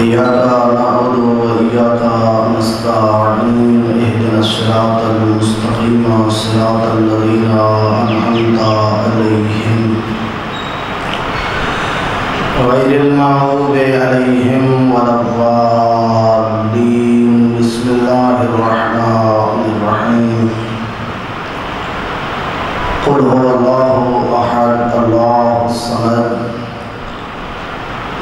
إياك نعبد وإياك نستعين، اهدنا الصراط المستقيم صراط الذين أنعمت عليهم غير المغضوب عليهم ولا الضالين. بسم الله الرحمن الرحيم. قل هو الله أحد، الله الصمد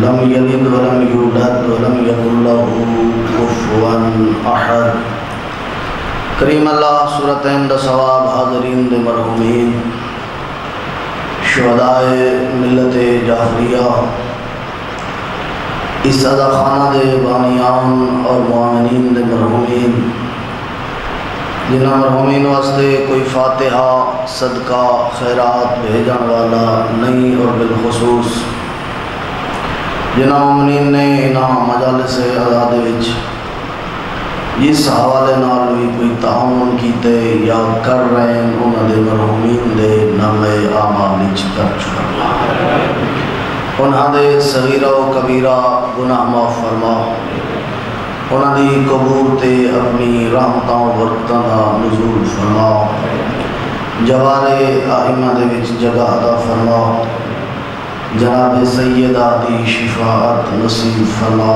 لم يلد ولم يولد ولم يكن له كفوا احد کریم اللہ صورتین دا ثواب حاضرین دے مرحومین شہدائے ملت جعفریہ، اس ادا خانہ دے بانیان اور معامنین دے مرحومین جنہ مرحومین واسطے کوئی فاتحہ، صدقہ، خیرات بھیجن والا نہیں اور بالخصوص جنہ مومنین نے انہاں مجالس آزاد وچ اس حوالے نال بھی کوئی تعاون کیتے یا کر رہے ہیں، انہاں دے مرحومین دے نامے اعمال وچ درج فرما انہاں دے صغیرہ و کبیرہ گناہ معاف فرما۔ انہاں دی قبور تے اپنی رحمتاں و برکتاں دا نزول فرما۔ جوارے آئمہ دے وچ جگہ عطا فرما۔ جناب سیدہ دی شفاعت نصیب فرما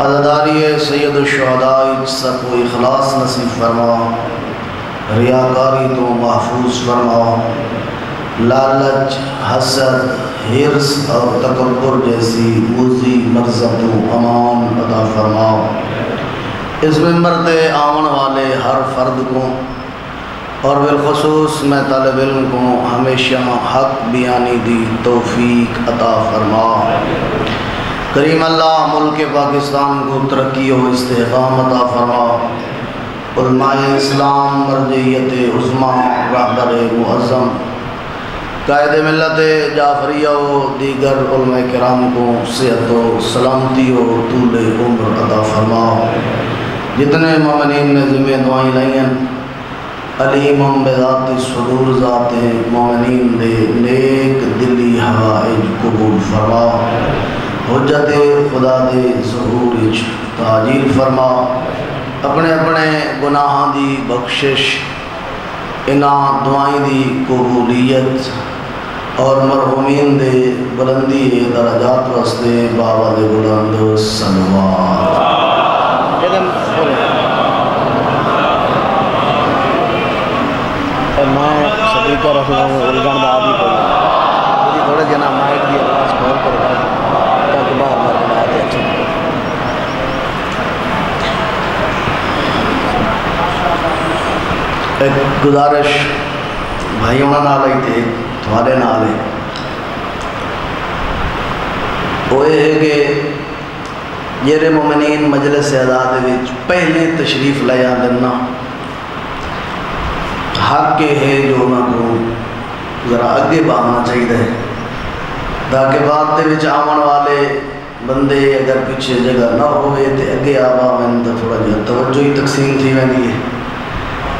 عدداری سید الشہداء سب و اخلاص نصیب فرما ریاکاری تو محفوظ فرما لالچ، حسد، حرص اور تکبر جیسی موزی مرزت و امان عطا فرما اس ممبر تے آمن والے ہر فرد کو اور بالخصوص میں طالب علم کو ہمیشہ حق بیانی دی توفیق عطا فرما۔ کریم اللہ ملک پاکستان کو ترقی و استحکام عطا فرما۔ علماء اسلام مرجعیت عظمہ رہبر معظم۔ قائد ملت جعفریہ و دیگر علماء کرام کو صحت و سلامتی و طول عمر عطا فرما۔ جتنے مومنین نے ذمہ دعائیں لائیں علیم بذات صدور ذات مومنین دے نیک دلی حوائج قبول فرما. حجت خدا دے ظہور اچ تاجیل فرما. اپنے اپنے گناہاں دی بخشش، انہاں دعائیں دی قبولیت اور مرحومین دے بلندی درجات واسطے بابا دے بلند سلوات میں صدیقہ رسول اللہ الگان دا آدھی کوئی مجھے تھوڑے جنا مائک دی آواز کھول کر تاکہ باہر باہر بنا دے اچھا ایک گزارش بھائیوں نال آئی تھے تھوڑے نال ہے وہ یہ ہے کہ جیرے مومنین مجلس اعداد وچ پہلے تشریف لے آنا حق کے ہے جو انہوں کو ذرا اگے باہنا چاہیے تاکہ بعد دے وچ آمن والے بندے اگر پیچھے جگہ نہ ہوئے تے اگے آوا میں تو تھوڑا جہا توجہ ہی تقسیم تھی ویندی ہے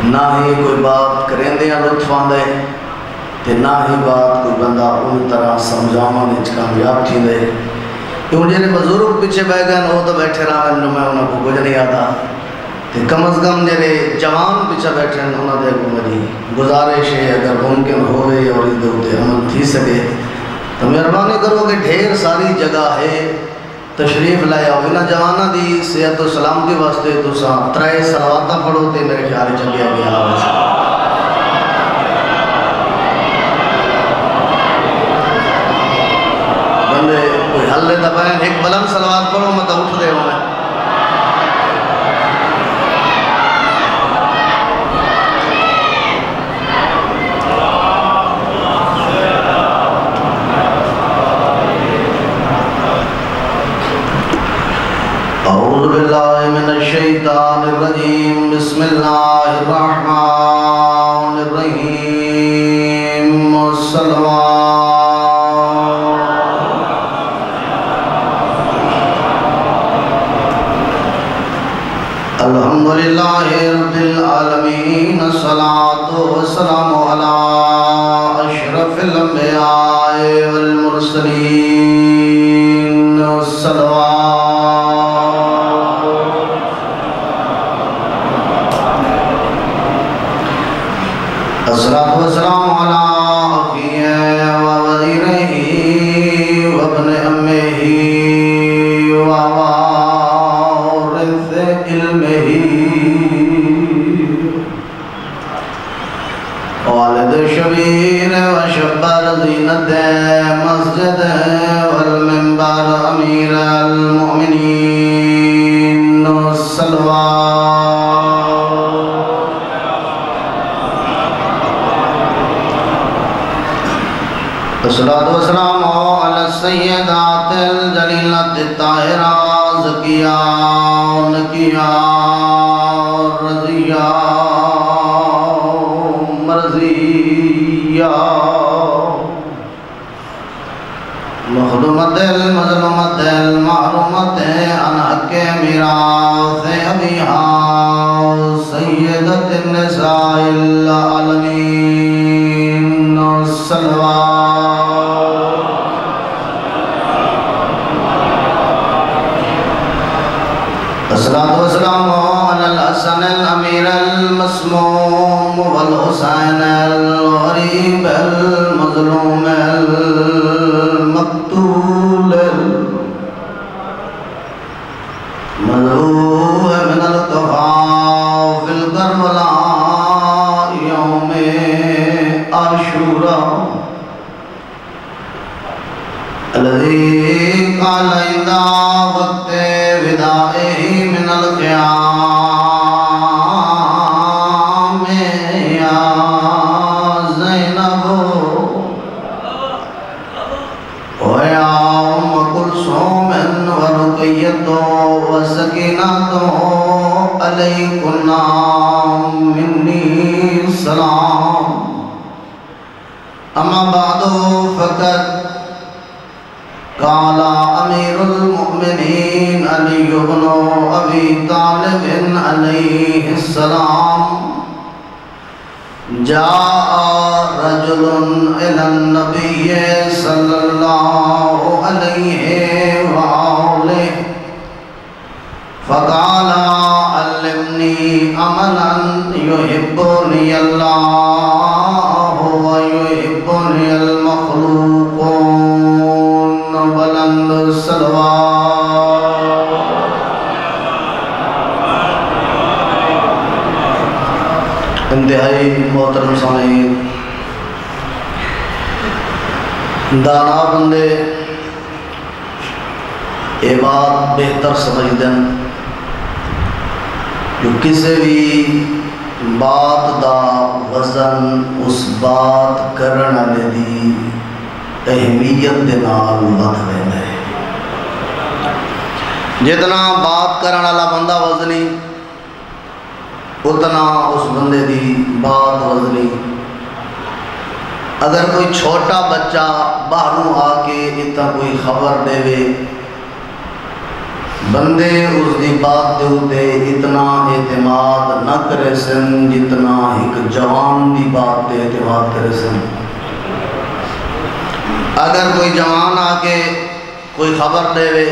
نہ ہی کوئی بات کریں دے لطف آندے تے نہ ہی بات کوئی بندہ ان طرح سمجھاون وچ کامیاب تھی دے کیوں جڑے بزرگ پیچھے بہ گئے وہ تو بیٹھے رہا میں انہوں کو کچھ نہیں آتا تے کم از کم جڑے جوان پیچھے بیٹھے ہیں انہوں دے کو میری گزارش ہے، اگر ممکن ہوئے اور اس دے عمل تھی سکے، تو مہربانی کرو کہ ڈھیر ساری جگہ ہے تشریف لائے آؤ۔ انہاں جوانہ دی صحت و سلامتی واسطے تو سا ترائے سلواتہ پڑھو تے میرے خیال چلے گیا ویسے بندے، کوئی حل لے دبائیں ایک بلند سلوات پڑھو، میں تو اٹھ دے ہوں میں أعوذ بالله من الشيطان الرجيم. بسم الله الرحمن الرحيم. والصلوات. الحمد لله رب العالمين. الصلاة والسلام على أشرف الأنبياء والمرسلين. الصلوات الصلاة والسلام على أخيه ووزيره وابن أمه ووارث علمه. والد شبير وشبر زينة مسجد والمنبر أمير الصلاة والسلام على السيدات الجليلة الطاهرة زكية نكية رضية مرضية مخدومة المظلومة المحرومة عن حق ميراث أبيها سيدة النساء العالمين الصلوات المسموم والحسين الغريب المظلوم المقتول مذهوب من القفا في الكربلاء يوم عاشوراء الذي قال عند وقت ودائه من القيام وسكينة عليكن مني سلام۔ أما بعد، فقد قال أمير المؤمنين علي بن أبي طالب عليه السلام، جاء رجل إلى النبي صلى الله عليه يحبني الله ويحبني المخلوقون بلند الصلوات. انتہائی محترم سامعین، دانا بندے، یہ بات بہتر سمجھ دن جو کسی بھی بات دا وزن اس بات کرن والے دی اہمیت دے نال ود ہے۔ جتنا بات کرن والا بندہ وزنی، اتنا اس بندے دی بات وزنی۔ اگر کوئی چھوٹا بچہ باہروں آ کے اتنا کوئی خبر دے وے بندے اس دی بات دے ہوتے اتنا اعتماد نہ کرے سن جتنا ایک جوان دی بات دے اعتماد کرے سن۔ اگر کوئی جوان آ کے کوئی خبر دے وے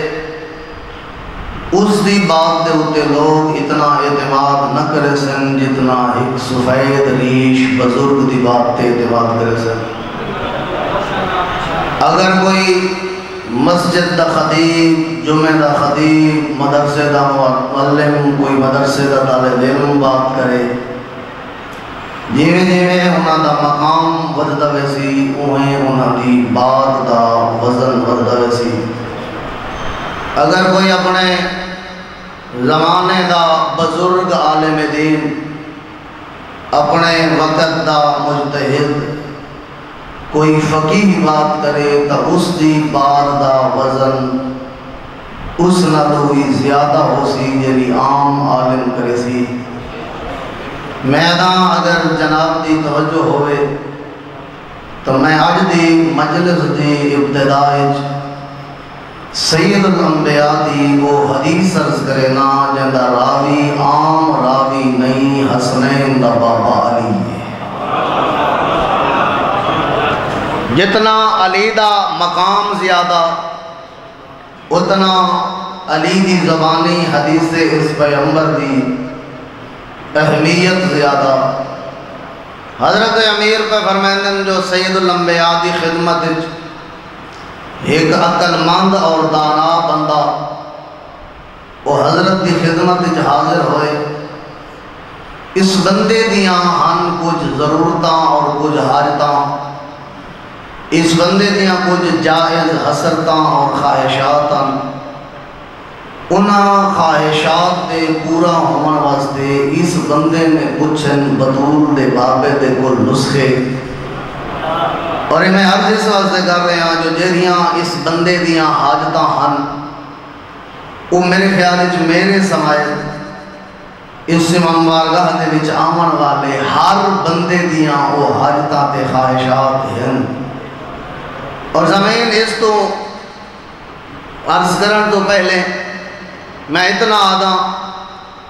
اس دی بات دے ہوتے لوگ اتنا اعتماد نہ کرے سن جتنا ایک سفید ریش بزرگ دی بات تے اعتماد کرے سن۔ اگر کوئی مسجد دا خطیب، جمعہ دا خطیب، مدرسے دا معلم، کوئی مدرسے دا طالب علم بات کرے۔ جیویں جیویں انہاں دا مقام وددا ویسی اوہیں انہاں دی بات دا وزن وددا ویسی اگر کوئی اپنے زمانے دا بزرگ عالم دین، اپنے وقت دا مجتہد کوئی فقیح بات کرے تو اس دی بات دا وزن اس نالو بھی زیادہ ہو سی جی عام عالم کرے سی۔ میدان اگر جناب دی توجہ ہوئے تو میں آج دی مجلس دی ابتدائی سید الانبیاء دی وہ حدیث عرض کرے، نا جندہ راوی عام راوی نہیں، حسنین دا بابا علی۔ جتنا علی دا مقام زیادہ، اتنا علی دی زبانی حدیث اس پیغمبر دی اہمیت زیادہ۔ حضرت امیر پہ فرمیندن جو سید الانبیاء دی خدمت ایک عقل مند اور دانا بندہ، وہ حضرت دی خدمت حاضر ہوئے۔ اس بندے دیاں ہن کچھ ضرورتاں اور کچھ حاجتاں اس بندے دیاں کچھ جائز حسرتاں اور خواہشاتاں۔ انہاں خواہشات دے پورا ہومن واسطے اس بندے نے پوچھن بطول دے بابے دے کل نسخے۔ اور میں عرض اس واسطے کر رہے ہیں جو جہریاں اس بندے دیاں حاجتاں ہن، وہ میرے خیال وچ میرے سمائے اس امام بارگاہ دے وچ آمن والے ہر بندے دیاں وہ حاجتاں تے خواہشات ہیں اور زمین اس تو عرض کرن تو پہلے میں اتنا آدھا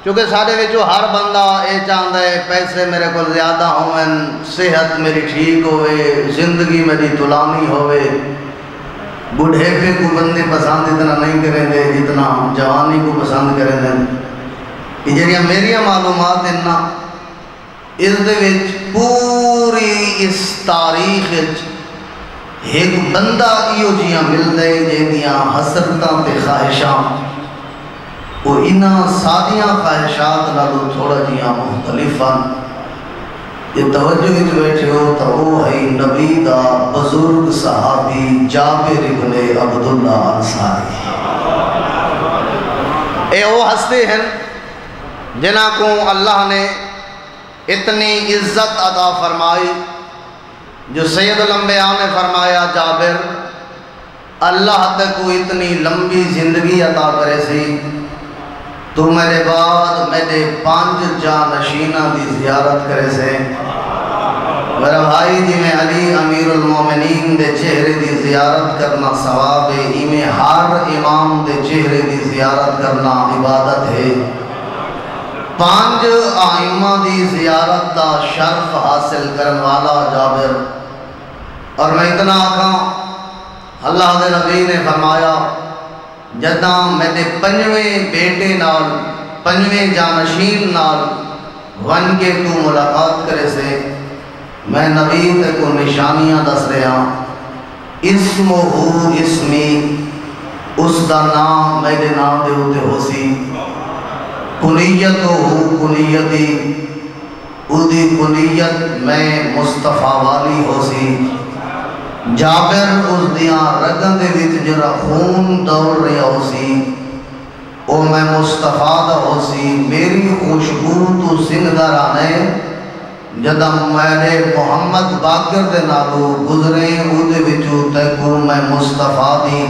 کیونکہ سارے وچوں ہر بندہ یہ چاہتا ہے پیسے میرے کو زیادہ ہوں صحت میری ٹھیک ہوئے زندگی میری تلانی ہوئے بڑھے پہ کو بندے پسند اتنا نہیں کریں گے جتنا جوانی کو پسند کریں گے یہ جڑیاں میری معلومات ہیں اس دے وچ پوری اس تاریخ ایک بندہ ایو جیاں مل دے جہدیاں حسرتاں تے خواہشاں۔ وہ انہاں سادیاں خواہشات نالو تھوڑا جیاں مختلف ہیں یہ توجہ وچ بیٹھے ہو تو وہ ہے نبی دا بزرگ صحابی جابر ابن عبداللہ انصاری۔ اے وہ ہستے ہیں جنہ کو اللہ نے اتنی عزت عطا فرمائی۔ جو سید الانبیاء نے فرمایا، جابر، اللہ تک کو اتنی لمبی زندگی عطا کرے سی، تو میرے بعد میرے پانچ جانشینہ دی زیارت کرے سے میرا بھائی جی میں علی امیر المومنین دے چہرے دی زیارت کرنا ثواب ہے ایمیں ہر امام دے چہرے دی زیارت کرنا عبادت ہے۔ پانچ آئمہ دی زیارت دا شرف حاصل کرن والا جابر۔ اور میں اتنا آکھا اللہ دے نبی نے فرمایا، جداں میرے پنجویں بیٹے نال، پنجویں جانشین نال ون کے تو ملاقات کرے سے، میں نبی تے کو نشانیاں دس رہا اسم ہو اسمی، اس دا نام میرے نام دے ہوتے ہو سی۔ کنیت ہو کنیتی ادی کنیت میں مصطفیٰ والی ہو سی۔ جابر اس دیاں رگن دے وچ جرا خون دوڑ رہا ہو سی، او میں مصطفیٰ دا ہو سی۔ میری خوشبو تو سنگ در آنے جدہ میرے محمد باقر دے نالو گزرے او دے وچو تکو میں مصطفیٰ دی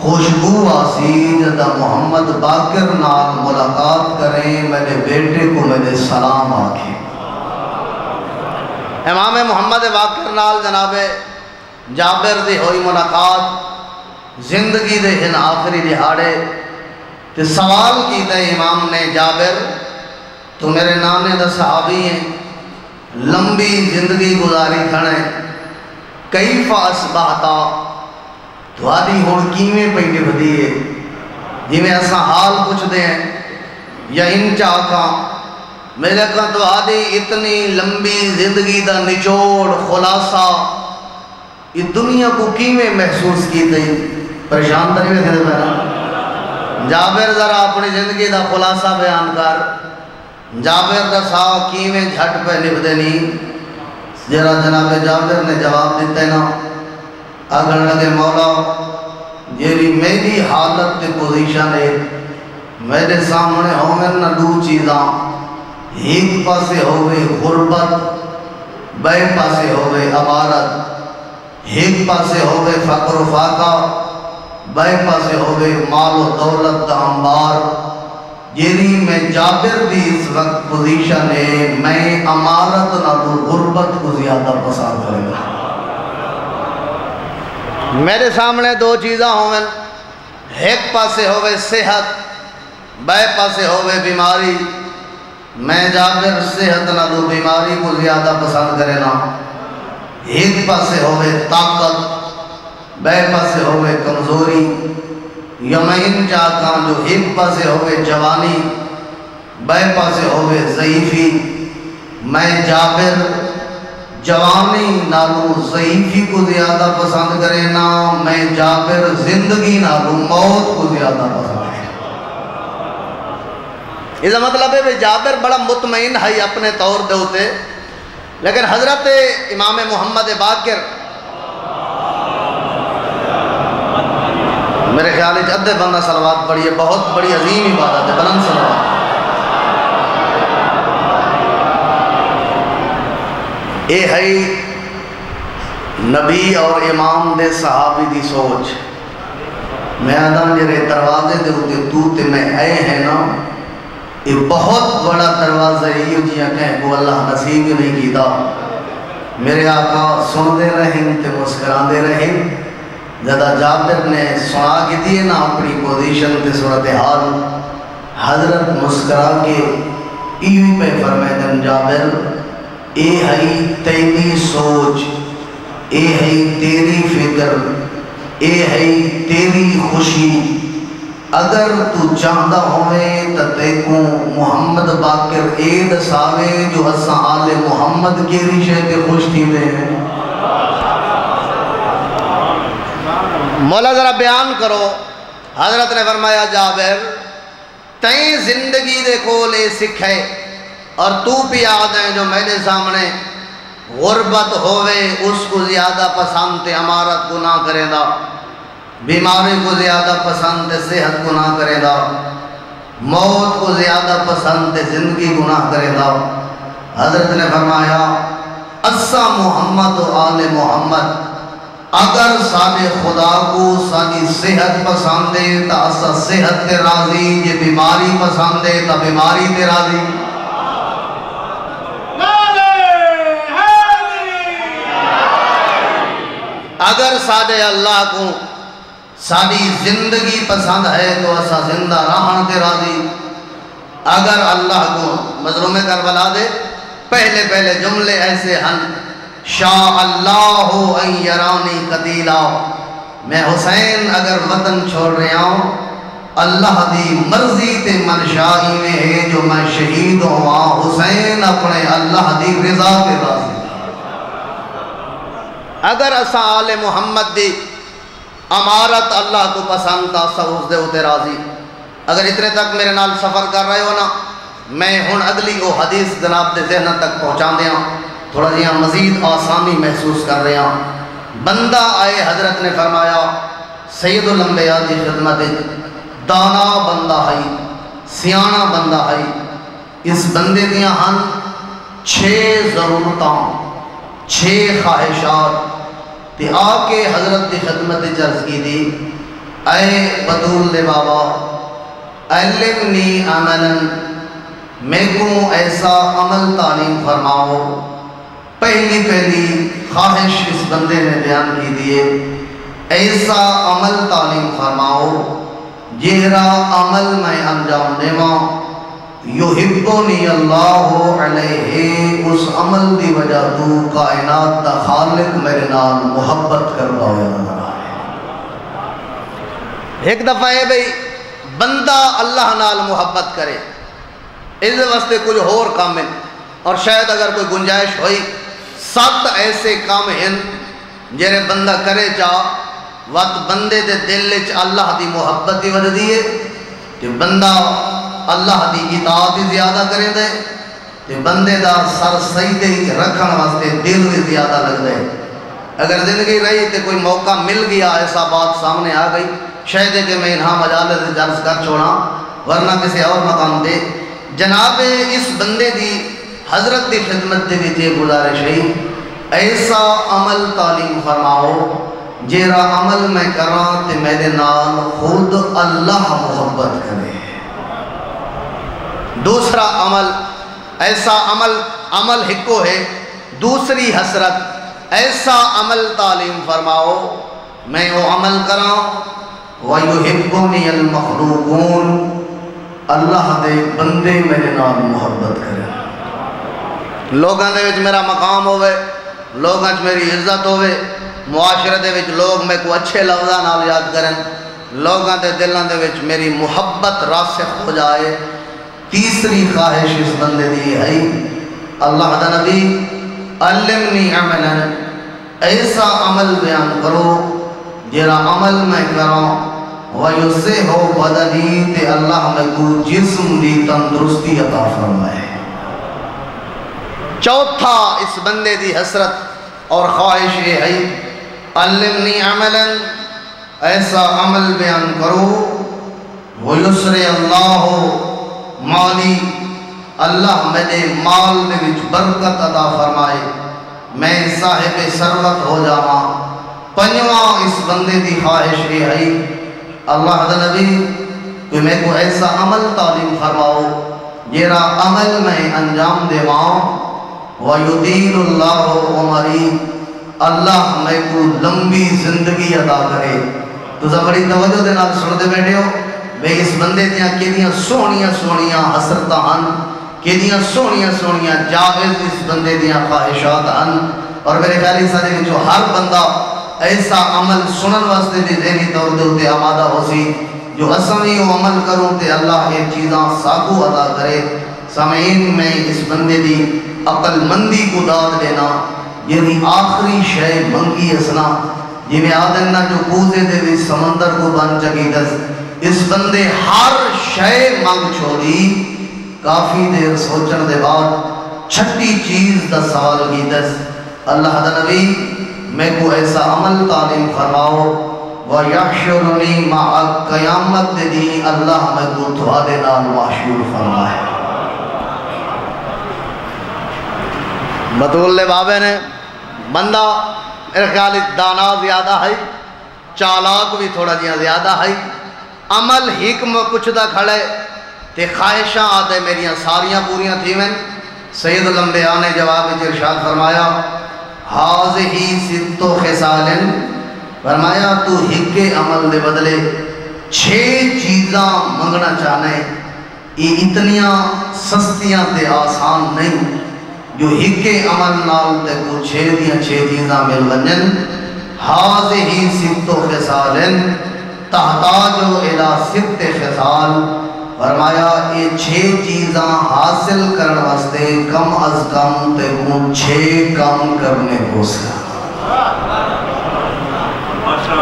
خوشبو آسی جدہ محمد باقر نال ملاقات کریں میرے بیٹے کو میرے سلام آکھیں امام محمد باقر نال جنابے جابر دی ہوئی ملاقات، زندگی دے ہن آخری دہاڑے۔ تے سوال کی تے امام نے، جابر، تو میرے نانے دا صحابی ہیں، لمبی زندگی گزاری کھڑے کئی فاس بہتا دواری ہون کیمیں پہنے بدیے جی میں ایسا حال پوچھ دیں یا ان چاہتا میرے کہاں تو آدھی اتنی لمبی زندگی دا نچوڑ خلاصہ یہ دنیا کو کیویں محسوس کی تھی پریشان تری میں تھے پہنا جابر ذرا اپنی زندگی دا خلاصہ بیان کر جابر دا سا کیویں جھٹ پہ نب دینی جرا جناب جابر نے جواب دیتے نا اگر لگے مولا جیری میری حالت تے پوزیشن ہے، میرے سامنے ہوئے نہ دو چیزاں۔ ایک پاسے ہوئے غربت بے پاسے ہوئے عبارت۔ ایک پاسے ہوئے فقر و فاقہ بے پاسے ہوئے مال و دولت دا انبار۔ جیری میں جابر دی اس وقت پوزیشن ہے، میں امارت نالو غربت کو زیادہ پسند کرے گا میرے سامنے دو چیزاں ہوئے ایک پاسے ہوئے صحت بے پاسے ہوئے بیماری۔ میں جابر صحت نالو بیماری کو زیادہ پسند کرے نا۔ ایک پاسے ہوئے طاقت بے پاسے ہوئے کمزوری۔ یمین چاہتا ہوں جو ایک پاسے ہوئے جوانی بے پاسے ہوئے ضعیفی۔ میں جابر جوانی نالو ضعیفی کو زیادہ پسند کرے نا میں جابر زندگی نالو موت کو زیادہ پسند کرے اس مطلب ہے جابر بڑا مطمئن ہے اپنے طور دے ہوتے لیکن حضرت امام محمد باقر، میرے خیال ہے ادھے بندہ سلوات پڑھی بہت بڑی عظیم عبادت ہے، بلند سلوات اے ہے نبی اور امام دے صحابی دی سوچ۔ میں آدم جرے دروازے دے ہوتے تو تے میں اے ہیں نا یہ بہت بڑا دروازہ ہے یہ جیاں کہیں کو اللہ نصیب ہی نہیں کیتا۔ میرے آقا سن دے رہیں تے مسکران دے رہیں۔ زیادہ جابر نے سنا کی دیئے نا اپنی پوزیشن تے صورتحال حضرت مسکرا کے ایوی پہ فرمائے دن جابر اے ہے تیری سوچ، اے ہے تیری فکر، اے ہے تیری خوشی۔ اگر تو چاہدہ ہوئے تا دیکھوں محمد باقر اید ساوے، جو حسن آل محمد کے ریشے تے خوش تھی دے ہیں۔ مولا ذرا بیان کرو۔ حضرت نے فرمایا، جابر، تئیں زندگی دے کھولے سکھے اور تو بھی یاد ہے جو میرے سامنے غربت ہوئے اس کو زیادہ پسند امارت کو نہ کرے دا بیماری کو زیادہ پسند صحت کو نہ کرے دا موت کو زیادہ پسند زندگی کو نہ کرے دا حضرت نے فرمایا، اسا محمد و آل محمد، اگر سانے خدا کو سانی صحت پسند ہے تا اسا صحت تے راضی یہ بیماری پسند ہے تا بیماری تے راضی۔ اگر ساڑے اللہ کو ساری زندگی پسند ہے تو اسا زندہ رہن تے راضی۔ اگر اللہ کو مظلوم کربلا دے، پہلے پہلے جملے ایسے ہن شاہ اللہ ان یرانی قتیلا۔ میں حسین اگر وطن چھوڑ رہا ہوں، اللہ دی مرضی تے منشائی میں ہے جو میں شہید ہوا۔ حسین اپنے اللہ دی رضا تے راضی اگر اسا آل محمد دی امارت اللہ کو پسند تا سا اس دے ہوتے راضی۔ اگر اتنے تک میرے نال سفر کر رہے ہو نا، میں ہون اگلی وہ حدیث جناب دے ذہن تک پہنچا دیا ہاں، تھوڑا جہاں مزید آسانی محسوس کر رہے ہیں بندہ آئے حضرت نے فرمایا، سید الانبیاء دی خدمت دانا بندہ ہے سیانہ بندہ ہے۔ اس بندے دیاں ہن چھ ضرورتاں، چھ خواہشات۔ تے آ کے حضرت دی خدمت جرز کی دی، اے بدول لے بابا، علمنی عملاً میں کو ایسا عمل تعلیم فرماؤ۔ پہلی پہلی خواہش اس بندے نے بیان کی دیئے ایسا عمل تعلیم فرماؤ جہرا عمل میں انجام دیما یحبونی اللہ علیہ اس عمل دی وجہ تو کائنات دا خالق میرے نال محبت کر رہا ہے۔ ایک دفعہ ہے بھئی، بندہ اللہ نال محبت کرے، اس واسطے کچھ اور کام ہیں۔ اور شاید اگر کوئی گنجائش ہوئی، سات ایسے کام ہیں جنہیں بندہ کرے چاہ وقت بندے دے دل چ اللہ دی محبت دی وجہ دیئے کہ بندہ اللہ دی اطاعت زیادہ کرے دے بندے دا سر سجدے رکھن واسطے دل بھی زیادہ لگ دے اگر زندگی رہی تو کوئی موقع مل گیا، ایسا بات سامنے آ گئی، شاید ہے کہ میں انہاں مجالس درس کر چھوڑا ورنہ کسی اور مقام دے۔ جناب، اس بندے دی حضرت دی خدمت دے بھی تے گزارش ہے، ایسا عمل تعلیم فرماؤ، جیرا عمل میں کران تے میرے نال خود اللہ محبت کرے۔ دوسرا عمل، ایسا عمل عمل ہکو ہے۔ دوسری حسرت، ایسا عمل تعلیم فرماؤ، میں وہ عمل کراؤں۔ وَيُحِبُّنِيَ الْمَخْلُوقُونَ۔ اللہ دے بندے میرے نال محبت کرے۔ لوگاں دے وچ میرا مقام ہوئے لوگاں وچ میری عزت ہوئے معاشرے دے وچ لوگ میں کو اچھے لفظاں نال یاد کرن۔ لوگاں دے دلاں دے وچ میری محبت راسخ ہو جائے۔ تیسری خواہش اس بندے دی ہے۔ اللہ دا نبی علمنی عملا، ایسا عمل بیان کرو جرا عمل میں کروں ویسے ہو بدنی، تے اللہ میں کو جسم دی تندرستی عطا فرمائے۔ چوتھا اس بندے دی حسرت اور خواہش یہ ہے۔ علمنی عملا، ایسا عمل بیان کرو۔ ویسر اللہ مالی اللہ میرے مال میں وچ برکت ادا فرمائے، میں صاحب سروت ہو جاواں۔ پنجواں اس بندے دی خواہش یہ ہے، اللہ دا نبی کہ میں کو ایسا عمل تعلیم فرماؤ، جیرا عمل میں انجام دے ماں وَيُدِينُ اللَّهُ عُمَرِي، اللہ میں کو لمبی زندگی عطا کرے۔ تو بڑی توجہ دے نال سن دے بیٹھے ہو۔ بے اس بندے دیاں کیدیاں سونیاں سونیاں حسرتاں ہن کیدیاں سونیاں سونیاں جاوز اس بندے دیاں خواہشات ہن۔ اور میرے خیالی سارے جو ہر بندہ ایسا عمل سنن واسطے بھی ذہنی طور دے ہوتے آمادہ ہو سی، جو اسمی و عمل کروں تے اللہ یہ چیزاں ساکو عطا کرے۔ سامعین، میں اس بندے دی عقل مندی کو داد دینا یعنی آخری شے منگی اسنا۔ جی میں آدھنا جو کوزے دے بھی سمندر کو بن چکی دس۔ اس بندے ہر شے منگ چھوڑی، کافی دیر سوچن دے بعد چھٹی چیز دا سوال کی دس اللہ دا نبی، میں کو ایسا عمل تعلیم فرماؤ، وَيَحْشُرُنِي مَعَ قیامت دی اللہ میں کو تھوادے نال معشور فرمائے۔ مطول بابے نے، بندہ، میرے خیال دانا زیادہ ہے، چالاک بھی تھوڑا جیا زیادہ ہے۔ عمل حکم کچھ کھڑے تے خواہشاں آتے میریاں ساریاں پوریاں تھی میں سید الانبیاء نے جواب ارشاد فرمایا حاض ہی ستو خسالن فرمایا، تو ہکے عمل دے بدلے چھ چیزاں منگنا چاہنے یہ اتنیاں سستیاں تے آسان نہیں، جو ہکے عمل نال تے کو چھ دیاں چھ چیزاں مل ونجن حاض ہی ستو خسالن تحتاجو الہ ست خسال فرمایا، یہ چھ چیزاں حاصل کرن واسطے کم از کم تے کو چھ کام کرنے کو سکا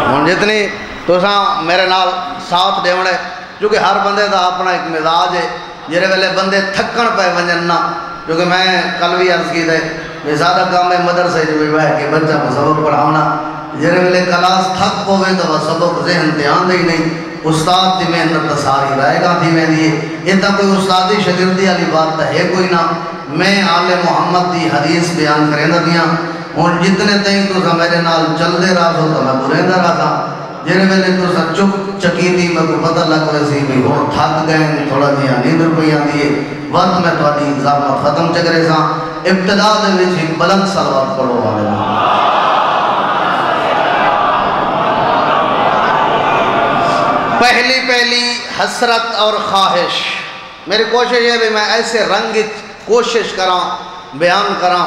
ہون جتنی تو ساں میرے نال ساتھ دے ہونے، کیونکہ ہر بندے دا اپنا ایک مزاج ہے جرے ویلے بندے تھکن پہ ونجننا کیونکہ میں کل بھی عرض کی دے میں زیادہ کام ہے مدرسے جو بھی بہ کے بچہ کو سبق پڑھاونا۔ جرے ویلے کلاس تھک پوے تو وہ سبق ذہن دھیان دے ہی نہیں۔ استاد دی محنت تا ساری رائے گا تھی میں دیئے یہ تا کوئی استادی شگردی علی بات تا ہے کوئی نہ۔ میں آل محمد دی حدیث بیان کریں دا دیاں۔ ہون جتنے تئیں تو سا میرے نال چل دے رہا سو تو میں برے دا رہا تھا جنہے میں تو سا چک چکی دی میں کو پتہ لگ ویسی بھی ہون تھک گئے تھوڑا دیا نیند روپیاں دیئے وقت میں تو آدھی انضامت ختم چکرے سا ابتدا دے وچ ایک بلند سلوات پڑھو والے ہاں۔ پہلی پہلی حسرت اور خواہش۔ میری کوشش ہے بھی میں ایسے رنگت کوشش کراں، بیان کراں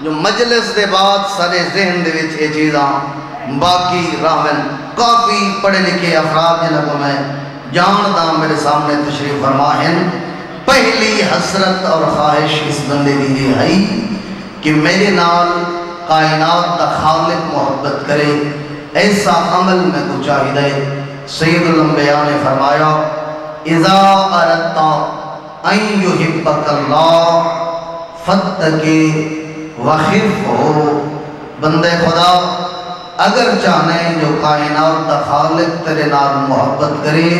جو مجلس دے بعد سارے ذہن دے وچ یہ چیزاں باقی راہن کافی پڑھے لکھے افراد جنہوں کو میں جانتا ہاں، میرے سامنے تشریف فرما ہیں پہلی حسرت اور خواہش اس بندے دی دی ہے کہ میرے نال کائنات دا خالق محبت کرے، ایسا عمل میں کو چاہیے سید الانبیاء نے فرمایا، اذا اردتا ان یحبک اللہ فتکی وخف ہو بندے خدا، اگر چاہنے جو کائنات دا خالق تیرے نال محبت کرے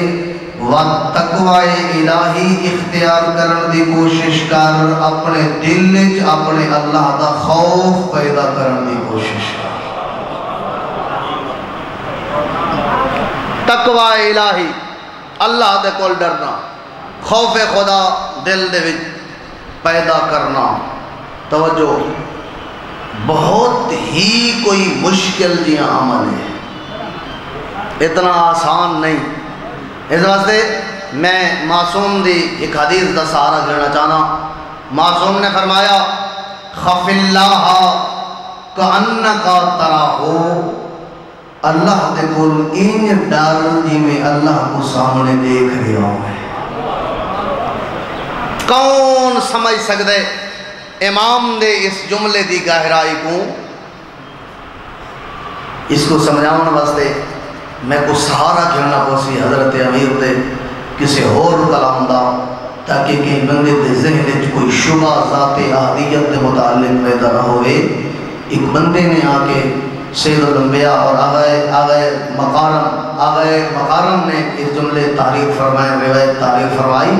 وقت تقوی الہی اختیار کرن دی کوشش کر، اپنے دل وچ اپنے اللہ دا خوف پیدا کرن دی کوشش کر۔ تقوی الہی۔ اللہ دے کول ڈرنا۔ خوف خدا دل دے وچ پیدا کرنا۔ توجہ۔ بہت ہی کوئی مشکل جیاں عمل ہے اتنا آسان نہیں۔ اس واسطے میں معصوم دی ایک حدیث دا سہارا لینا چاہنا۔ معصوم نے فرمایا، خف اللہ کا کانکا تراہو اللہ دے کل ان ڈر جی میں اللہ کو سامنے دیکھ رہا ہوں کون سمجھ سکتے امام دے اس جملے دی گہرائی کو؟ اس کو سمجھاؤں واسطے میں کو سہارا کھیلنا پوسی حضرت امیر دے کسی اور کلام دا، تاکہ کہیں بندے دے ذہن کوئی شبہ، ذات احدیت دے متعلق پیدا نہ ہوئے۔ ایک بندے نے آ کے سید الانبیاء اور آغائے آغائے مقارم آغائے مقارم نے اس جملے تعریف فرمائے، روایت تعریف فرمائی۔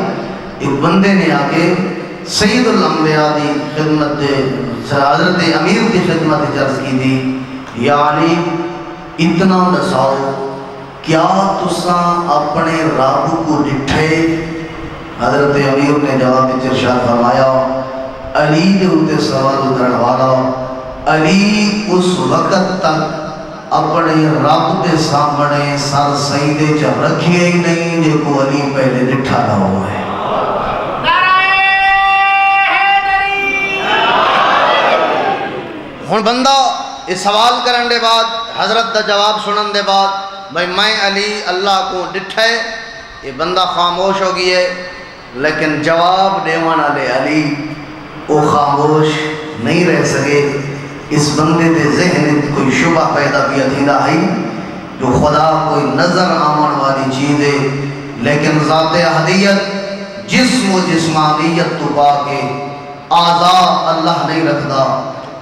ایک بندے نے آ کے سید الانبیاء دی خدمت دے حضرت امیر دی خدمت جرز کی دی۔ یا علی اتنا دساؤ کیا تساں اپنے رب کو ڈٹھے؟ حضرت امیر نے جواب میں ارشاد فرمایا، علی دے اتے سوال کرنے والا علی اس وقت تک اپنے رب دے سامنے سر سیدے چ رکھیے ہی نہیں جو کو علی پہلے ڈٹھا نہ ہوا ہے ہن بندہ اس سوال کرن دے بعد حضرت دا جواب سنن دے بعد بھائی میں علی اللہ کو ڈٹھے یہ بندہ خاموش ہو گئی ہے لیکن جواب دیوان علی علی وہ خاموش نہیں رہ سکے اس بندے دے ذہن کوئی شبہ پیدا بھی ادھینا ہے جو خدا کوئی نظر آمن والی چیز ہے، لیکن ذات احدیت، جسم و جسمانیت تو پا کے آزاد اللہ نہیں رکھدا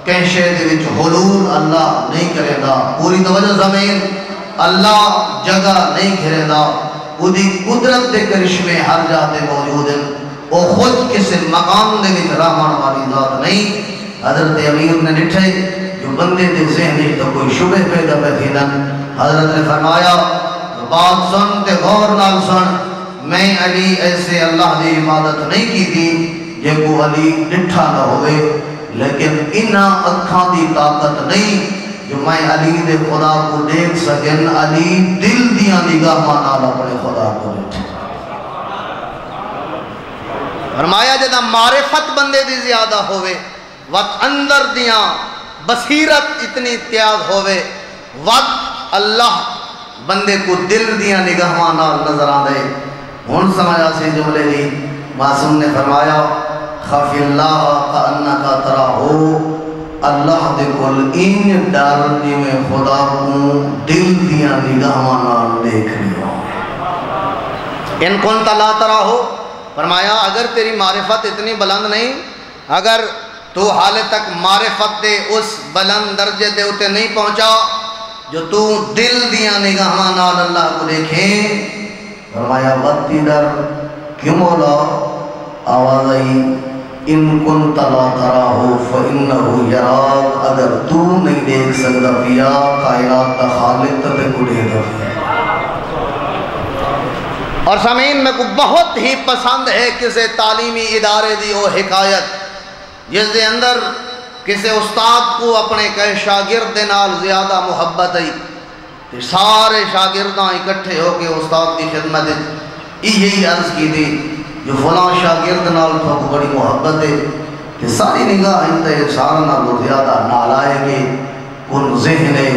کہشے دے وچ حلول اللہ نہیں کرے دا پوری توجہ زمین، اللہ جگہ نہیں گھرے دا ادھی قدرت دے کرشمے ہر جاتے موجود ہیں۔ وہ خود کسی مقام دے وچ رحمان والی ذات نہیں حضرت امیر نے نٹھے جو بندے دے ذہن تو کوئی شبہ پیدا پیدن حضرت نے فرمایا بات سن تے غور نال سن، میں علی ایسے اللہ دی عبادت نہیں کی تھی یہ کو علی ڈٹھا نہ ہوئے۔ لیکن انہا اکھاں دی طاقت نہیں جو میں علی دے خدا کو دیکھ سکن۔ علی دل دیا نگاہ مانا اپنے خدا کو دیکھ فرمایا جدا معرفت بندے دی زیادہ ہوئے وقت اندر دیاں بصیرت اتنی تیاگ ہوئے وقت اللہ بندے کو دل دیاں نگاہ مانا نظر آدھے ہون سمجھا سے جملے دی، معصوم نے فرمایا خف اللہ کا انکا ترا ہو اللہ دے کل ان ڈر میں خدا کو دل دیا نگاہ نال دیکھ لیا ان کن لا ترا ہو فرمایا، اگر تیری معرفت اتنی بلند نہیں، اگر تو حال تک معرفت دے اس بلند درجے دے اتے نہیں پہنچا جو تو دل دیا نگاہ نال اللہ کو دیکھیں فرمایا وقتی در کیوں مولا؟ آواز آئی، ان کن تلا ترا ہو فإنہو یراک، اگر تو نہیں دیکھ سکتا پیا کائنات تا خالق تا تے دا اور سامین میں کو بہت ہی پسند ہے کسے تعلیمی ادارے دی او حکایت۔ جس دے اندر کسے استاد کو اپنے کہے شاگرد دے نال زیادہ محبت ہے سارے شاگرداں اکٹھے ہو کے استاد کی خدمت یہی عرض کی تھی جو فلاں شاگرد نال تو بڑی محبت ہے کہ ساری نگاہ انتا ہے نال زیادہ نالائے گے ان ذہن ہے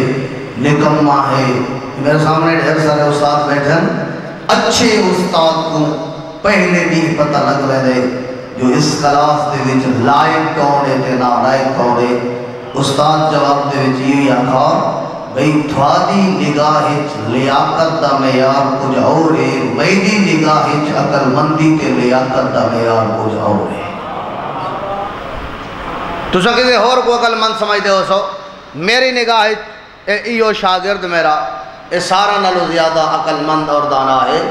نکمہ ہے۔ میرے سامنے ڈھیر سارے استاد بیٹھن۔ اچھے استاد کو پہلے بھی پتہ لگ رہے۔ دے جو اس کلاس دے وچ لائق کون ہے تے نالائق کون ہے، استاد جواب دے وچ یہ آکھا بھئی تھوادی نگاہ لیاقت دا معیار کچھ اور ہے میری نگاہ عقل مندی تے لیاقت دا معیار کچھ اور ہے۔ تو سا کسی اور کو عقل مند سمجھ دے ہو سو؟ میری نگاہ ایو شاگرد میرا، اے سارا نلو زیادہ عقل مند اور دانا ہے۔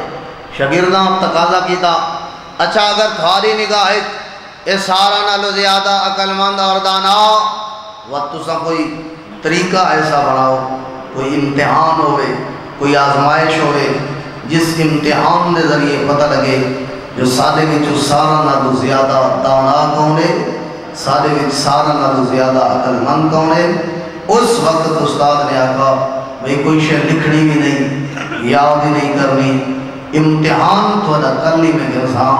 شاگرداں تقاضا کیتا اچھا اگر تھواری نگاہ اے سارا نلو زیادہ عقل مند اور دانا وقت سا کوئی طریقہ ایسا بناؤ، کوئی امتحان ہوئے، کوئی آزمائش ہوئے، جس امتحان کے ذریعے پتہ لگے جو سارے میں سارا نالو زیادہ دانا کون ہے سارے میں سارا نالو زیادہ عقل مند کون ہے، اس وقت استاد نے آکھا، بھئی کوئی شے لکھنی بھی نہیں، یاد ہی نہیں کرنی۔ امتحان تھوڑا کرلی میں گرساں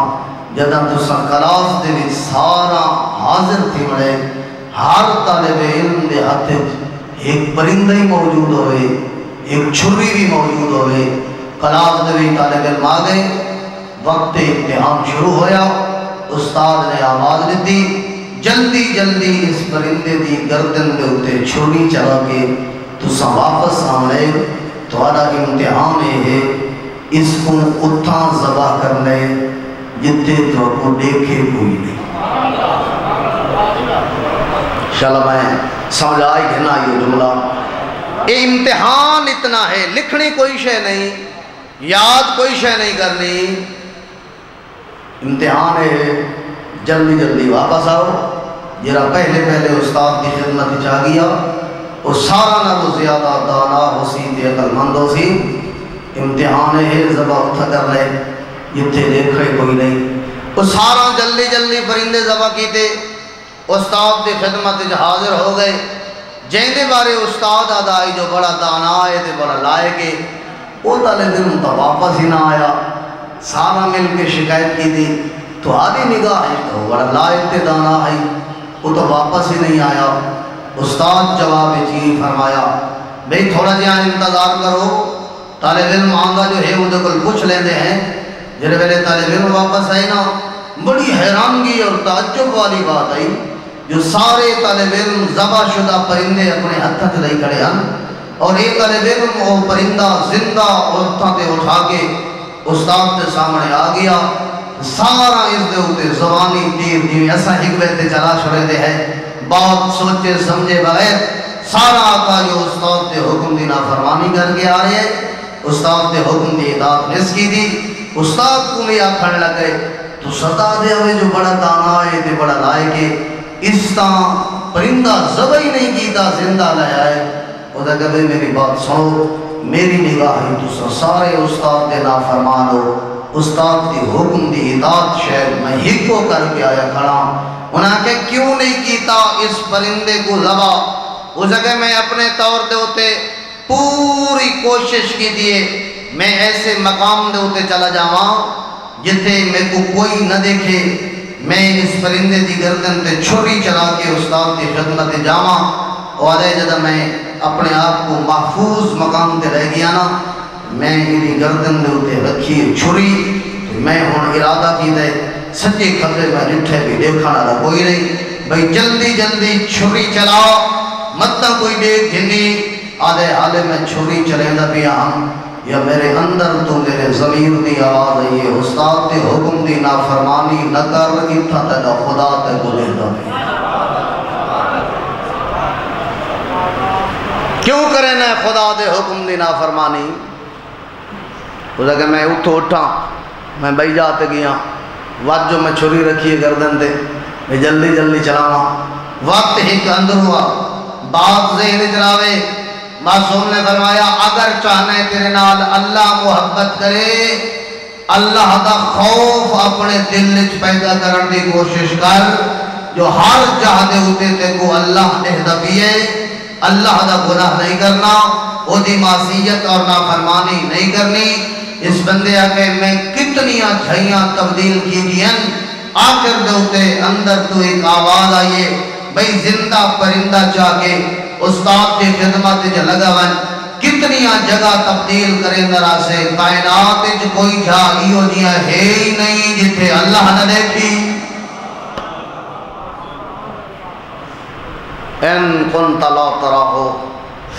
جدہ تسا کلاس دے بھی سارا حاضر تھی بڑے ہر طالب علم دے ہاتھ ایک پرندہ ہی موجود ہوئے، ایک چھری بھی موجود ہوئے۔ کلاس دے بھی طالب علم آگئے وقت امتحان شروع ہویا، استاد نے آواز لیتی جلدی جلدی اس پرندے دی گردن دے ہوتے چھوڑی چلا کے تو سا واپس آمنے تو آدھا امتحان ہے۔ اس کو اتھا زبا کرنے جتے تو کو دیکھے کوئی نہیں۔ شاءاللہ میں سمجھائی گھنا یہ جملہ۔ یہ امتحان اتنا ہے لکھنی کوئی شے نہیں، یاد کوئی شے نہیں کرنی۔ امتحان ہے، جلدی جلدی واپس آؤ۔ جرا پہلے پہلے استاد کی خدمت چاہ گیا۔ وہ سارا نہ وہ زیادہ دانا ہو سی عقل مند ہو سی۔ امتحان ہے زبا اٹھا کر لے جتھے دیکھے کوئی نہیں۔ وہ سارا جلدی جلدی پرندے زبا کیتے، استاد کی خدمت حاضر ہو گئے۔ جہن بارے استاد آدھائی جو بڑا دانا ہے تے بڑا لائے کے وہ تالے دن تو واپس ہی نہ آیا۔ سارا مل کے شکایت کی تھی تو آدھی نگاہ ہے تو بڑا لائق تے دانا ہے وہ تو واپس ہی نہیں آیا۔ استاد جواب جی فرمایا، بھئی تھوڑا جہاں انتظار کرو۔ طالب علم آنگا جو ہے وہ کل پوچھ لیندے ہیں۔ جنہیں ویلے طالب علم واپس آئی نا، بڑی حیرانگی اور تعجب والی بات آئی۔ جو سارے طالب علم زبا شدہ پرندے اپنے ہتھت لئی کڑے ہیں اور ایک طالب علم وہ پرندہ زندہ عورتوں تے اٹھا کے استاد کے سامنے آ گیا۔ سارا اس دے ہوتے زبانی تیر جی ایسا حکمے تے چلا چھوڑے دے ہے بات سوچے سمجھے بغیر سارا آقا جو استاد دے حکم دی نافرمانی کر کے آ رہے ہیں۔ استاد دے حکم دی اطاعت نس کی دی، استاد کو لیا کھڑ لگے، تو ستا دے ہوئے جو بڑا دانا ہے، تے بڑا لائے کے اس طرح پرندہ زبئی نہیں کیتا، زندہ لیا ہے وہ دا کہے میری بات سنو، میری نگاہ ہی تو سارے استاد دے نافرمان ہو۔ استاد دی حکم دی اطاعت شہر میں ہی کو کر کے آیا کھڑا۔ انہاں کہ کیوں نہیں کیتا؟ اس پرندے کو زبا اس جگہ میں اپنے طور دے ہوتے پوری کوشش کی دیئے میں ایسے مقام دے ہوتے چلا جاواں جتے میں کو کوئی نہ دیکھے۔ میں اس پرندے دی گردن تے چھوڑی چلا کے استاد کی خدمت جاواں۔ اور آدھے جدہ میں اپنے آپ کو محفوظ مقام تے رہ گیا نا، میں انہی گردن دے ہوتے رکھی چھوڑی میں ہون ارادہ کی دے سچے کھلے میں رٹھے بھی دیکھانا دا کوئی نہیں۔ بھئی جلدی جلدی چھوڑی چلاؤ، مت کوئی دیکھ گھنی آدھے حالے میں چھوڑی چلے دا بھی ہم یا میرے اندر تو میرے ضمیر دی آواز ہے، یہ استاد تے حکم دی نافرمانی نہ کر اتھا تیدا خدا تے بولے دا بھی کیوں کرے نہ خدا دے حکم دی نافرمانی؟ اس کہ میں اٹھو اٹھا میں بھائی جاتے گیا وقت جو میں چھری رکھی ہے گردن دے، میں جلدی جلدی چلاواں۔ وقت ایک اندر ہوا، بات ذہن چلاوے معصوم نے فرمایا، اگر چاہنے تیرے نال اللہ محبت کرے، اللہ دا خوف اپنے دل وچ پیدا کرن دی کوشش کر، جو ہر جہدے ہوتے تے کو اللہ نے دبیے اللہ دا گناہ نہیں کرنا، وہ دی معصیت اور نافرمانی نہیں کرنی۔ اس بندے آکے، میں کتنیاں جھائیاں تبدیل کی دین آخر دے ہوتے اندر تو ایک آواز آئیے بھئی زندہ پرندہ چاہ کے استاد کے خدمت جو لگا ون کتنیاں جگہ تبدیل کریں درہ سے، کائنات جو کوئی جا ایو جیا ہے ہی نہیں جتھے اللہ نہ دیکھی ان کنت لا تراہو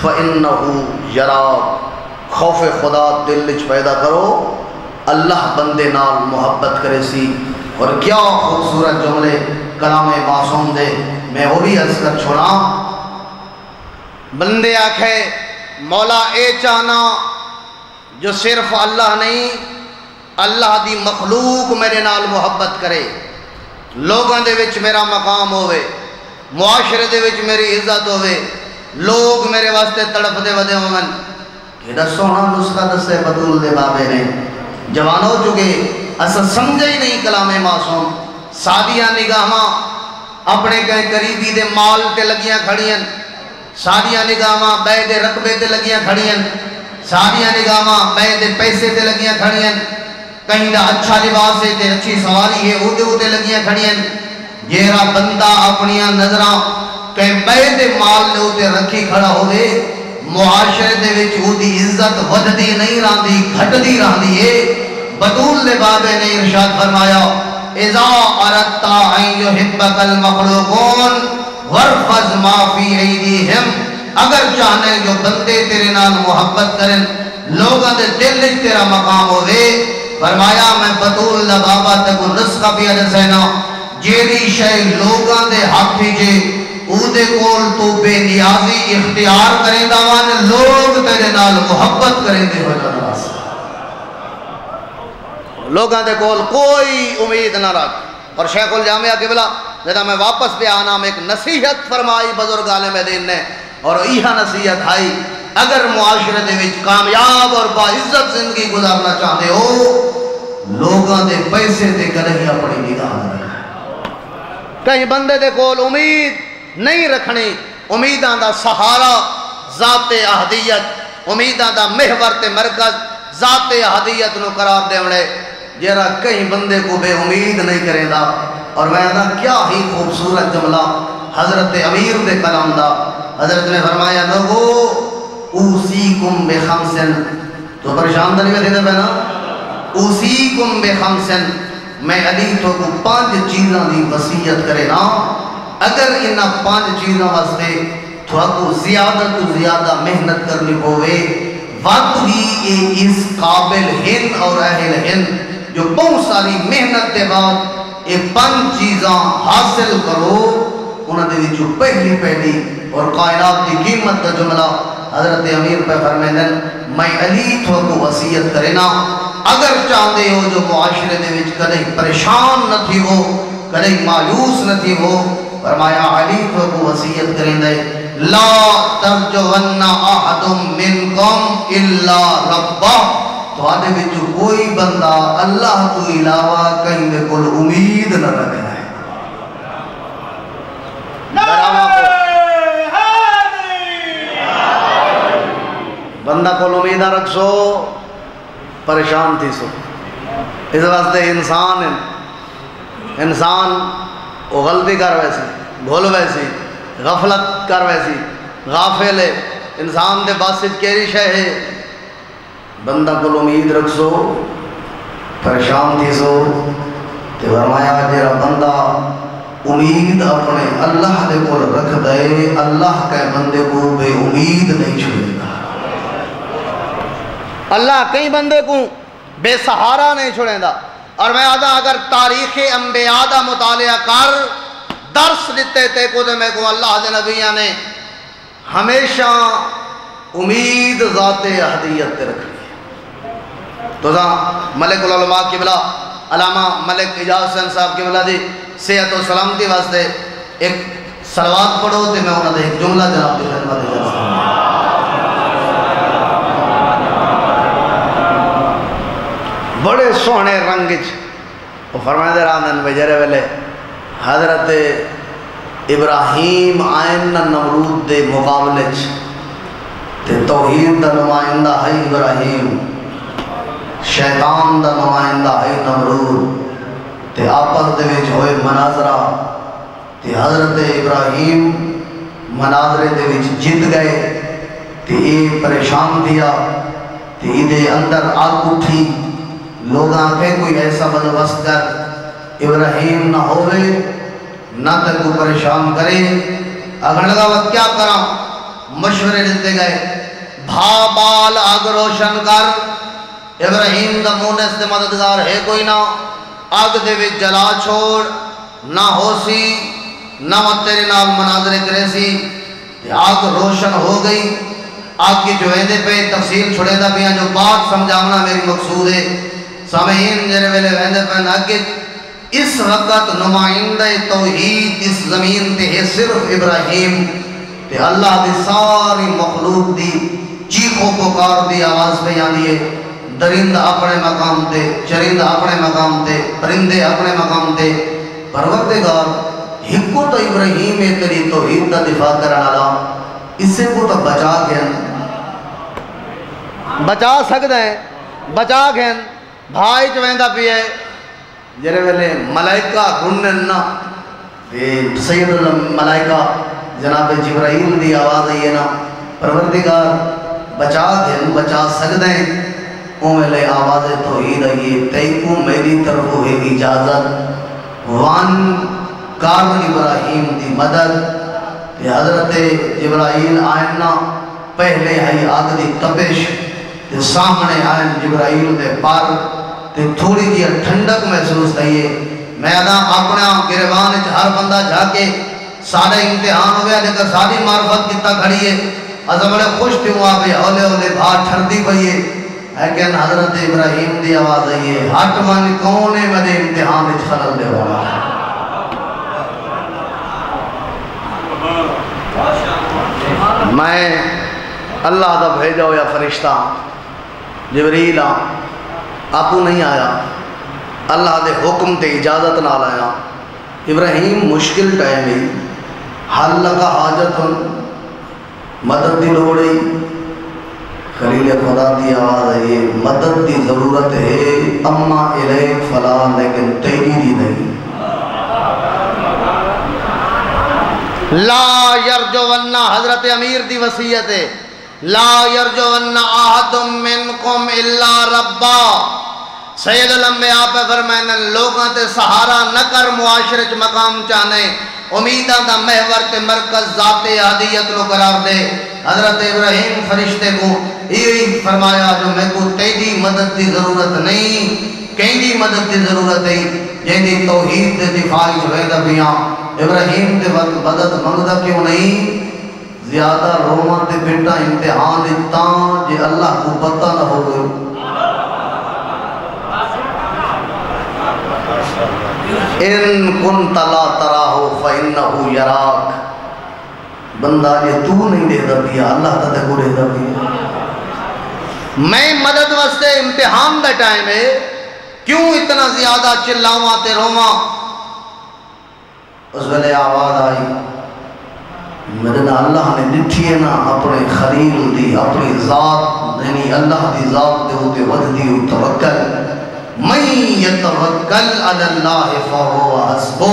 فَإِنَّهُ يَرَاكَ خوف خدا دل وچ پیدا کرو، اللہ بندے نال محبت کرے سی۔ اور کیا خوبصورت جملے، کلام معصوم دے، میں وہ بھی عرض کر چھوڑا۔ بندے آکھے، مولا اے چاہنا جو صرف اللہ نہیں، اللہ دی مخلوق میرے نال محبت کرے۔ لوگوں دے وچ میرا مقام ہوئے معاشرے دے وچ میری عزت ہوئے لوگ میرے واسطے تڑپ دے ودے ہومن کہ سونا نسخہ دسے بدول دے بابے نے۔ جوان ہو چکے اصل سمجھے ہی نہیں کلام معصوم۔ سادیاں نگاہاں اپنے کہیں قریبی دے مال تے لگیاں کھڑیاں سادیاں نگاہاں بے دے رقبے تے لگیاں کھڑیاں سادیاں نگاہاں بے دے پیسے تے لگیاں کھڑیاں کہیں دا اچھا لباس ہے تے اچھی سواری ہے او دے او تے لگیاں کھڑیاں جیرا بندہ اپنیاں نظراں کہیں بے دے مال دے او تے رکھی کھڑا ہوئے معاشرے دے وچ او دی عزت ودھدی نہیں راندی، گھٹدی راندی ہے۔ بدول دے بابے نے ارشاد فرمایا، اذا اردتا ان یحبک المخلوقون ورفض ما فی ایدیہم اگر چاہنے جو بندے تیرے نال محبت کریں، لوگاں دے دل وچ تیرا مقام ہوئے فرمایا، میں بدول دا بابا تے کو نسخہ بھی دسینا جیڑی شے لوگاں دے حق وچ او دے کول تو بے نیازی اختیار کریں دا وان لوگ تیرے نال محبت کریں دے لوگاں دے کول کوئی امید نہ رکھ۔ اور شیخ الجامعہ قبلہ جدا میں واپس پہ آنا میں ایک نصیحت فرمائی بزرگ عالم دین نے، اور ایہا نصیحت آئی، اگر معاشرے دے وچ کامیاب اور باعزت زندگی گزارنا چاہتے ہو، لوگاں دے پیسے تے کدی اپنی نگاہ نہ کہیں بندے دے کول امید نہیں رکھنی، امیداں دا سہارا، ذات اہدیت، امیداں دا محور تے مرکز، ذات اہدیت نو قرار دیونے جیرا کہیں بندے کو بے امید نہیں کریں دا اور میں دا کیا ہی خوبصورت جملہ حضرت امیر دے کلام دا۔ حضرت نے فرمایا، لوگو اوسیکم بے خمسن تو پریشان دنی میں دیدے پہنا اوسیکم بے خمسن میں علی تو کو پانچ چیزاں دی وسیعت کرے نا اگر انہا پانچ چیزاں واسطے تو کو زیادہ تو زیادہ محنت کرنی ہوئے وقت بھی اس قابل ہن اور اہل ہن جو بہت ساری محنت دے بعد یہ پانچ چیزاں حاصل کرو انہوں نے جو پہلی پہلی اور کائنات کی قیمت کا جملہ حضرت امیر پہ فرمیدن میں علی تو کو وسیعت کرنا اگر چاہتے ہو جو معاشرے دے وچ کدے پریشان نہ تھی ہو کدے مایوس نہ تھی ہو، فرمایا علی تو کو وسیعت کریں دے، لا ترجون احد منکم الا ربہ۔ تو آدھے بچو کوئی بندہ اللہ تو علاوہ کہیں دے کل امید نہ رکھنا ہے بندہ کو امید نہ رکھ سو، پریشان تھی سو۔ اس واسطے انسان ہے انسان وہ غلطی کر ویسی بھول ویسی غفلت کر ویسی غافل ہے۔ انسان دے باس کیری شے ہے؟ بندہ کو امید رکھ سو پریشان تھی سو تے فرمایا جیرا بندہ امید اپنے اللہ دے کو رکھ دے، اللہ کے بندے کو بے امید نہیں چھوڑے گا اللہ کئی بندے کو بے سہارا نہیں چھوڑیں دا اور میں آدھا اگر تاریخ انبیاء دا مطالعہ کر، درس دیتے تے کو دے میں کو اللہ دے نبیہ نے، ہمیشہ امید ذات احدیت تے تو ملک العلماء کی بلا، علامہ ملک اجاز حسین صاحب کی بلا دی، صحت و سلامتی واسطے ایک سلوات پڑھو تے میں انہوں نے ایک جملہ جناب دی خدمت اجاز بڑے سونے رنگ وہ فرمائے دے راندن بجرے ویلے، حضرت ابراہیم آئین نمرود دے مقابلے تے توحید دا نمائندہ ہے ابراہیم۔ شیطان دا نمائندہ ہے نمرود، تے آپس دے وچ ہوئے مناظرہ۔ تے حضرت ابراہیم مناظرے دے وچ جت گئے۔ تے یہ پریشان دیا۔ تے یہ اندر آگ اٹھی۔ لوگ آنکھیں کوئی ایسا بندوبست کر۔ ابراہیم نہ ہوئے نہ تک کو پریشان کرے۔ اگر لگا وقت کیا کرا مشورے دیتے گئے۔ بھا بال آگ روشن کر۔ ابراہیم دا مونس دے مددگار ہے کوئی نہ، آگ دے وچ جلا چھوڑ، نہ ہو سی نہ مت تیرے نال مناظرے کرے سی آگ روشن ہو گئی۔ آگ کی جو ایدے پہ تفصیل چھڑے دا بھی جو بات سمجھاونا میری مقصود ہے۔ سامعین جرے ویلے ویندے پہن آگے اس وقت نمائندہ توحید اس زمین تے ہے صرف ابراہیم۔ تے اللہ دی ساری مخلوق دی چیخو پکار دی آواز پہ آدھی ہے درند اپنے مقام تے چرند اپنے مقام تے پرندے اپنے مقام تے پروردگار ہکو تو ابراہیم ہے تیری توحید دا دفاع کرنا لا اسے کو تو بچا گیا بچا سکتا ہے بچا گیا بھائی چویندا پی ہے جرے ویلے ملائکہ رنن نا سید الملائکہ جناب جبرائیل دی آواز آئی ہے نا پروردگار بچا دیں بچا سکتے ہیں او آواز توحید آئی تیکو میری طرف ہے اجازت۔ وان کارن ابراہیم دی مدد۔ تے حضرت جبرائیل آئین پہلے آئی آگ دی تپش۔ تے سامنے آئین جبرائیل دے پار۔ تے تھوڑی جی ٹھنڈک محسوس تھئیے میں ادا اپنا گریبان ہر بندہ جا کے سارے امتحان ہوئے لیکن ساری معرفت کتا کھڑی ہے۔ ازا خوش تھی ہوا بھی اولے اولے بھار ٹھر دی پئیے لیکن حضرت ابراہیم دی آواز آئیے ہٹ من کونے مدے امتحان اچھ خلل دے والا۔ میں اللہ دا بھیجا ہو یا فرشتہ جبریل آپو نہیں آیا۔ اللہ دے حکم تے اجازت نہ لایا ابراہیم مشکل ٹائم ہی حل لگا حاجت مدد دی لوڑی خلیل خدا دی آواز ہے، یہ مدد دی ضرورت ہے۔ اما الیک فلا، لیکن تیری دی نہیں۔ لا یرجو ونہ حضرت امیر دی وسیعت ہے۔ لا یرجو ونہ آہد منکم الا ربا۔ سید الانبیاء پہ فرمائن لوگاں تے سہارا نہ کر معاشرچ مقام چاہنے۔ امیدہ دا محور تے مرکز ذات عادیت لو قرار دے۔ حضرت ابراہیم فرشتے کو یہ فرمایا جو میں کو تیدی مدد دی ضرورت نہیں کہیں مدد دی ضرورت ہے جن توحید دے دفاعی جو ہے دبیاں ابراہیم دے مدد منگدہ کیوں نہیں؟ زیادہ رومہ تے بیٹا امتحان دیتا، جے اللہ کو پتہ نہ ہو گئے ان کن تلا ترا ہو فإنہو یراک۔ بندہ یہ تو نہیں دے دا دیا اللہ تا کو دے دا دیا میں مدد واسطے امتحان دا ٹائم ہے، کیوں اتنا زیادہ چلاواں تے روواں؟ اس ویلے آواز آئی۔ میرے نا اللہ نے ڈٹھی ہے نا، اپنے خلیل دی، اپنی ذات یعنی اللہ دی ذات دے ہوتے ود دی توکل۔ من یتوکل علی اللہ فہو حسبو۔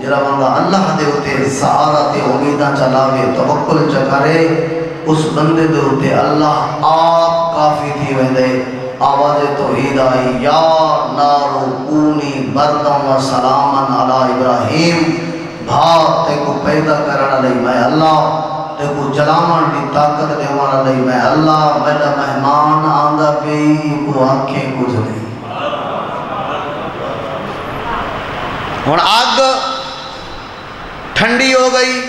جرا بندہ، اللہ دے ہوتے سہارا تے امیدہ چلاوے، توکل چکرے۔ اس بندے دے ہوتے اللہ آپ کافی تھی ویندے۔ آواز توحید آئی، یا نارو کونی بردم و سلامن علی ابراہیم۔ بھاگ تے کو پیدا کرنا لئی میں اللہ تے کو جلامان دی طاقت دے وانا لئی میں اللہ۔ میرا مہمان آندہ پہ کو آنکھیں کچھ نہیں ہون آگ ٹھنڈی ہو گئی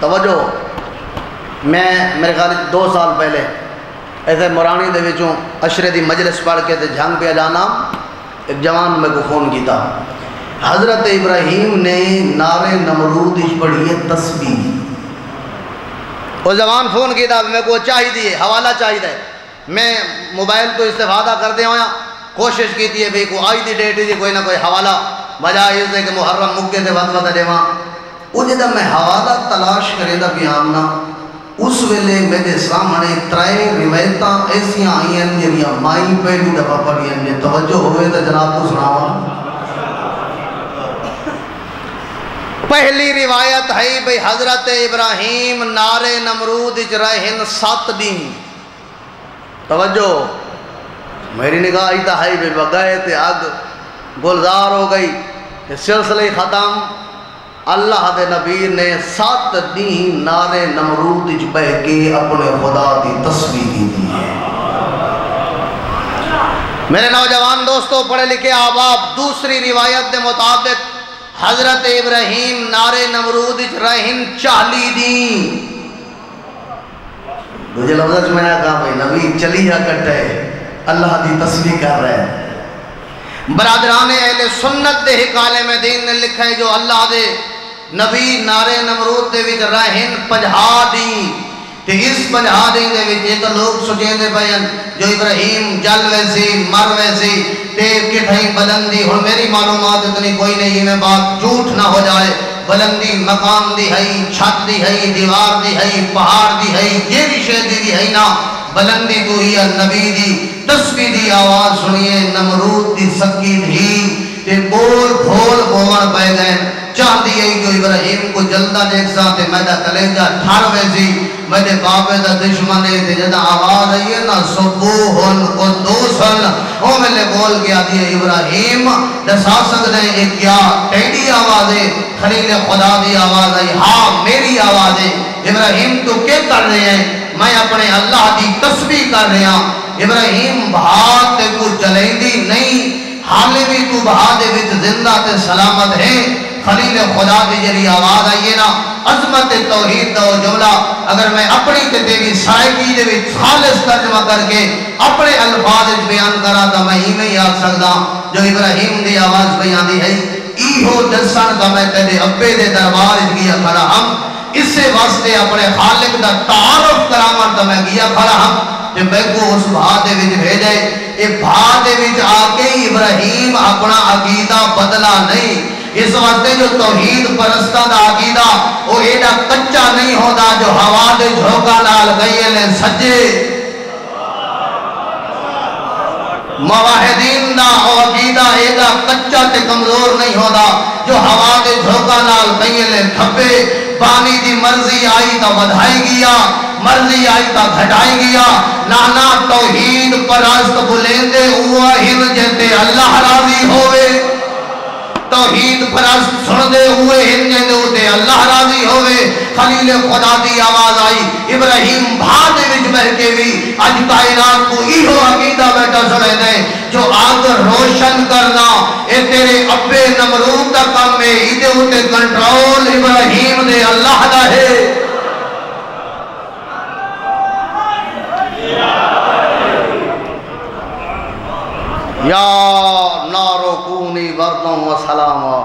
توجہ میں میرے خیال دو سال پہلے ایسے مرانی دے وچوں اشرے دی مجلس پڑھ کے تے جھنگ پہ جانا ایک جوان میں کو فون کیتا حضرت ابراہیم نے نار نمرود پڑھی ہے تسبیح وہ زبان فون کیتا میں کو چاہی دیئے حوالہ چاہی دے میں موبائل تو استفادہ کر دے ہویا کوشش کی تھی بھئی کو آئی دی ڈیٹ دی کوئی نہ کوئی حوالہ۔ بجائے اس دے کہ محرم مکے دے وقت وقت دے وہاں وہ میں حوالہ تلاش کرے دا بیاننا اس ویلے میرے سامنے ترائے روایتاں ایسیاں آئی ہیں جنیاں مائی پہلی دفعہ پڑھی ہیں۔ توجہ ہوئے تو جناب کو سناوا پہلی روایت ہے بھئی حضرت ابراہیم نار نمرود اچ رہن سات دین توجہ۔ میری نگاہ ایتا ہے بھئی بگائے تے آگ گلزار ہو گئی سلسلے ختم۔ اللہ دے نبی نے سات دین نار نمرود اچ بہ کے اپنے خدا دی تصویر کی دی ہے۔ میرے نوجوان دوستو، پڑھے لکھے آباب، دوسری روایت دے مطابق حضرت ابراہیم نار نمرود اچ رہن چالی دین مجھے لفظ میں نے کہا بھئی نبی چلی جا کٹے اللہ دی تصویر کر رہے ہیں۔ برادران اہل سنت دے حکالے میں دین نے لکھا ہے جو اللہ دے نبی نارے نمرود دے وچ رہن پجھا دی تے اس پنجا دے وچ ایک لوگ سوچیں دے پئے جو ابراہیم، جل ویسی مر ویسی تے کتھیں بلندی، ہن میری معلومات اتنی کوئی نہیں میں بات جھوٹ نہ ہو جائے۔ بلندی، مقام دی ہے چھت دی ہے دیوار دی ہے پہاڑ دی ہے یہ بھی شے دی ہے نا۔ بلندی تو ہی نبی دی تسبیح دی آواز سنیے، نمرود دی سکی دھی تے بول بھول بھول پہ گئے چاہتی ہے جو ابراہیم کو جلدہ دیکھ ساتے میدہ کلیجہ ٹھار ویسی میدے باپے دا دشمنے تے جدہ آواز ہے نا، سبوہن قدوسن۔ او میں لے بول گیا دیئے ابراہیم۔ دسا سکتے ہیں ایک کیا، ٹیڈی آواز ہے۔ خلیل خدا دی آواز ہے ہاں میری آواز ہے۔ ابراہیم، تو کیا کر رہے ہیں؟ میں اپنے اللہ دی تسبیح کر رہے ہیں ابراہیم بھات کو جلیں دی نہیں۔ حالے بھی تو بہا دے وچ زندہ تے سلامت ہے۔ خلیل خدا دی جلی آواز آئیے نا، عظمت توحید دا جملہ، اگر میں اپنی تے تیری سائیکی دے وچ خالص ترجمہ کر کے اپنے الفاظ بیان کرا تا میں ہی میں یاد سکتا جو ابراہیم دی آواز بیان دی ہے، ایہو جسن دا میں تیرے ابے دے دربار گیا کھڑا ہم۔ اس سے واسطے اپنے خالق دا تعارف کرامت دا میں گیا کھڑا ہم۔ کہ میں کو اس بھا دے وچ بھیجے۔ اے بھا دے وچ آکے ابراہیم اپنا عقیدہ بدلا نہیں۔ اس واسطے جو توحید پرستہ دا عقیدہ، وہ ایڈا کچا نہیں ہوتا جو ہوا دے جھوکا نال گئے لے سجے۔ مواہدین دا او عقیدہ ایڈا کچا تے کمزور نہیں ہوتا جو ہوا دے جھوکا نال گئے لے تھپے پانی دی مرضی آئی تا ودھائی گیا، مرضی آئی تا گھٹائی گیا۔ نانا توحید پرست بلیندے ہوا ہن جیتے اللہ راضی ہوئے۔ توحید پرست سن دے ہوئے ہنجے دے ہوتے اللہ راضی ہوئے۔ خلیل خدا دی آواز آئی۔ ابراہیم بھادے وچ بہ کے بھی اج کائنات کو ایہو عقیدہ بیٹھا سنے دے جو آگ روشن کرنا اے تیرے ابے نمرود دا کم میں ایدے ہوتے کنٹرول ابراہیم دے اللہ دا ہے۔ یا کونی و سلاما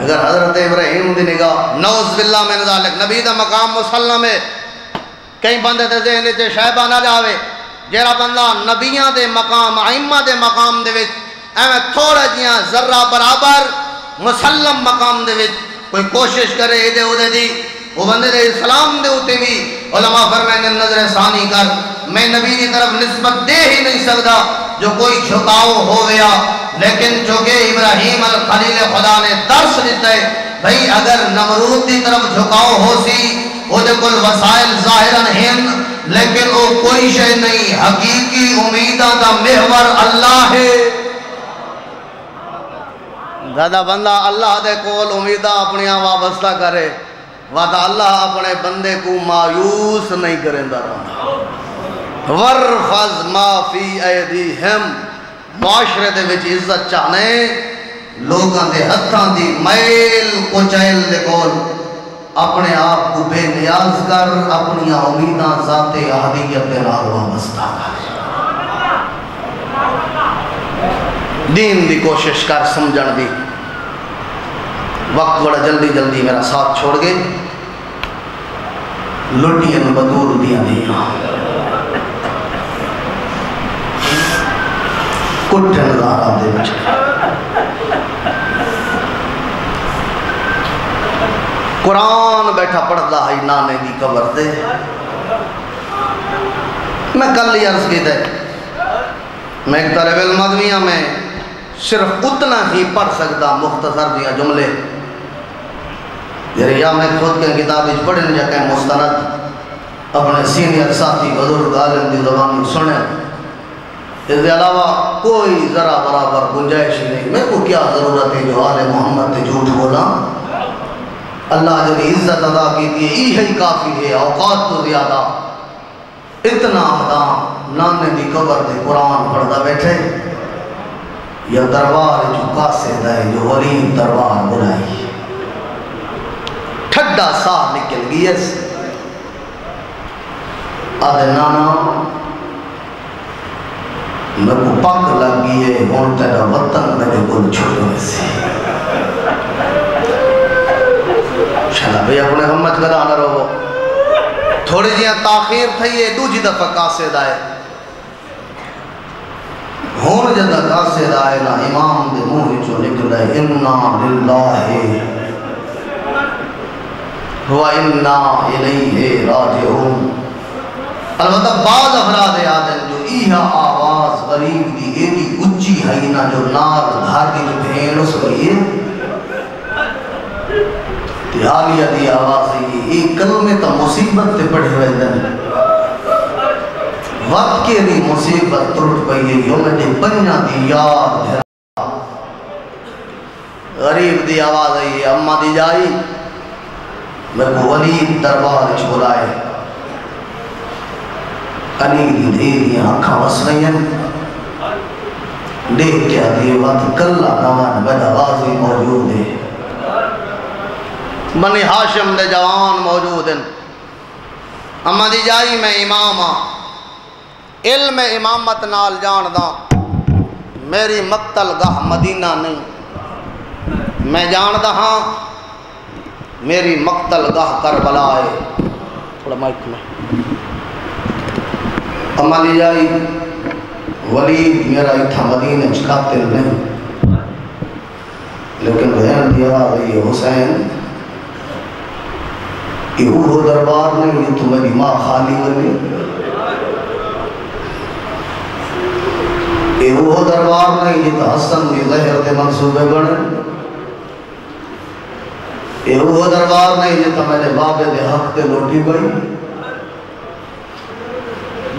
اگر حضرت ابراہیم دی نگاہ نوز باللہ میں نظالک نبی دا مقام مسلم ہے، کئی بندے دے ذہن تے شہبہ نہ جاوے جیرا بندہ نبیاں دے مقام، ائمہ دے مقام دے وچ، ایویں تھوڑا جیاں ذرہ برابر مسلم مقام دے وچ کوئی کوشش کرے اے دے او دے دی وہ بندے دے اسلام دے ہوتے بھی علماء فرمائیں نظر ثانی کر، میں نبی کی طرف نسبت دے ہی نہیں سکتا جو کوئی جھکاؤ ہو گیا۔ لیکن چونکہ ابراہیم الخلیل خدا نے درس دیتا ہے، بھئی اگر نمرود کی طرف جھکاؤ ہو سی، وہ دے کل وسائل ظاہرن ہیں، لیکن وہ کوئی شے نہیں۔ حقیقی امیدہ دا محور اللہ ہے۔ زیادہ بندہ اللہ دے کول امیدہ اپنی وابستہ کرے۔ وعدہ اللہ اپنے بندے کو مایوس نہیں کریں دا رہا۔ ورفض ما فی ایدیہم معاشرے دے وچ عزت چاہنے، لوگاں دے ہتھاں دی میل کچیل دے کول اپنے آپ کو بے نیاز کر، اپنی امیداں ذات احدیت دے نال وابستہ کر۔ دین دی کوشش کر، سمجھن دی۔ وقت بڑا جلدی جلدی میرا ساتھ چھوڑ گئے۔ لٹیاں بدور دیا دیا۔ کٹھ نظارہ دے بچے قرآن بیٹھا پڑھتا ہے، نانے دی قبر دے میں کل ہی عرض کی دے میں ایک طالب علم ہاں، میں صرف اتنا ہی پڑھ سکتا مختصر دیا جملے۔ یا میں خود کے کتاب اس پڑھنے جا کہ مستند۔ اپنے سینئر ساتھی بزرگ عالم دی زبانی سنے اس کے علاوہ کوئی ذرا برابر گنجائش ہی نہیں۔ میں کو کیا ضرورت ہے جو آل محمد نے جھوٹ بولا اللہ جو عزت ادا کی تھی یہی کافی ہے، اوقات تو زیادہ۔ اتنا ادا نانے دی قبر دے قرآن پڑھتا بیٹھے۔ یا دربار جو کاسے دائے جو غریب دربار بلائی ٹھڈا سا نکل گئی اس آدھے نانا، میں کو پک لگ گئی ہے ہون تیرا وطن میں میرے کو چھوڑو ایسے شاید بھئی اپنے ہمت کدا نہ رہو۔ تھوڑی جیاں تاخیر تھی یہ دو جی دفعہ قاسد آئے۔ ہون جدہ قاسد آئے نا امام دے منہ چو نکلے، انا للہ ہوا انا الیہ راجعون البتہ بعض افراد آدم جو ایہا آواز غریب دی ایدی اچھی ہے نا جو نار دھار دی جو بھین اس کو یہ تیالیہ دی آواز ہے ایک کلمے تا مصیبت تے پڑھے ہوئے دن۔ وقت کے بھی مصیبت ترٹ پئی ہے، یوم دے پنجا دی یاد دھرا غریب دی آواز ہے اممہ دی جائی میں کو ولید دربار چھولائے علی دی دے دی آنکھاں وسنین دیکھ کیا دی وقت کلہ نوان بدا غازی موجود ہے۔ منی حاشم دے جوان موجود ہیں۔ اممہ دی جائی میں امام ہاں۔ علم امامت نال جان دا، میری مقتل گاہ مدینہ نہیں۔ میں جان دا ہاں میری مقتل گاہ کربلا ہے۔ تھوڑا مائک میں۔ اما جائی ولید میرا اتھا مدینہ چکاتل نہیں۔ لیکن بہن دیا گئی حسین۔ یہ وہ دربار نہیں، یہ تو میری ماں خالی بنی۔ یہ وہ دربار نہیں یہ تو حسن بھی ظہر دے منصوبے بڑھے یہ وہ دربار نہیں یہ تو میرے بابے دے حق دے لوٹی بڑی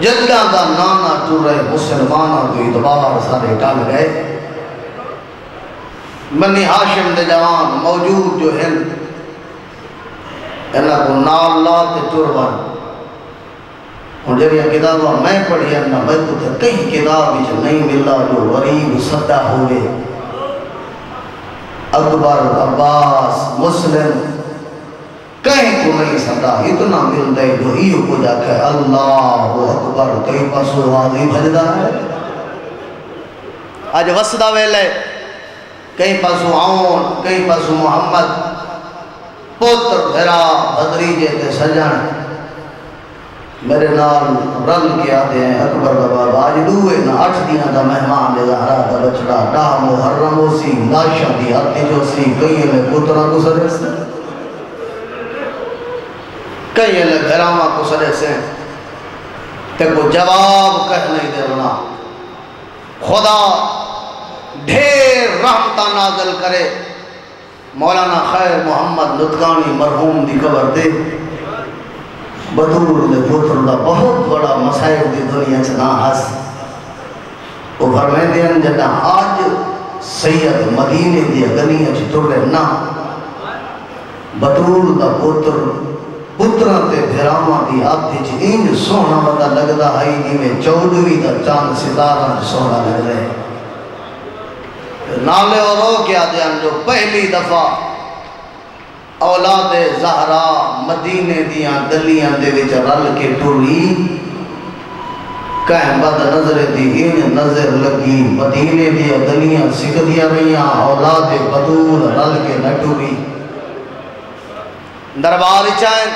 جدہ دا نانا ٹورے مسلمانہ تو اتبار سارے ٹال گئے منی حاشم دے جوان موجود جو ہیں انہاں کو نال لا تے ٹر بن۔ اور جب یہ کتابہ میں پڑھی انہاں میں تو تے کئی کتاب جو نہیں ملا جو غریب صدہ ہوئے اکبر، عباس، مسلم، کہیں کو نہیں سکتا اتنا مل دے جو ہی کو جا کہ اللہ اکبر کئی پاسو واضح بھجدہ ہے آج وسدہ ویلے کئی پاسو آون کئی پاسو محمد، پوتر بھرا بدریجے تے سجن۔ میرے نال رل کے آتے ہیں، اکبر بابا آج دوئے نہ اٹھ دینا دا مہمان دے زہرا دا بچڑا ڈاہ محرم ہو سی ناشا دی آتے جو سی، کئی میں پترہ کو سرے سے۔ کئی لے گھراما کو سرے سے۔ تے کو جواب کہہ نہیں دے رنا خدا ڈھیر رحمتہ نازل کرے۔ مولانا خیر محمد لدگانی مرحوم دی قبر دے۔ بدور دے پتر دا بہت بڑا مسائل دی دنیا چنا ہس۔ وہ فرمائے دے ان جدا آج سید مدینے دی گلیاں چ ٹرے نا بدور دا پتر پترا تے بھراما دی آتی چ انج سونا ودا لگدا ہے جی میں چودوی دا چاند ستارہ سونا لگ رہے نالے اور رو کیا دیان جو پہلی دفعہ اولاد زہرا مدینے دیاں گلیاں دے وچ رل کے ٹری کہیں بد نظر دی نظر لگی۔ مدینے دیاں گلیاں سکھدیاں رہیاں، اولاد بدور رل کے نہ ٹری دربار چاہیں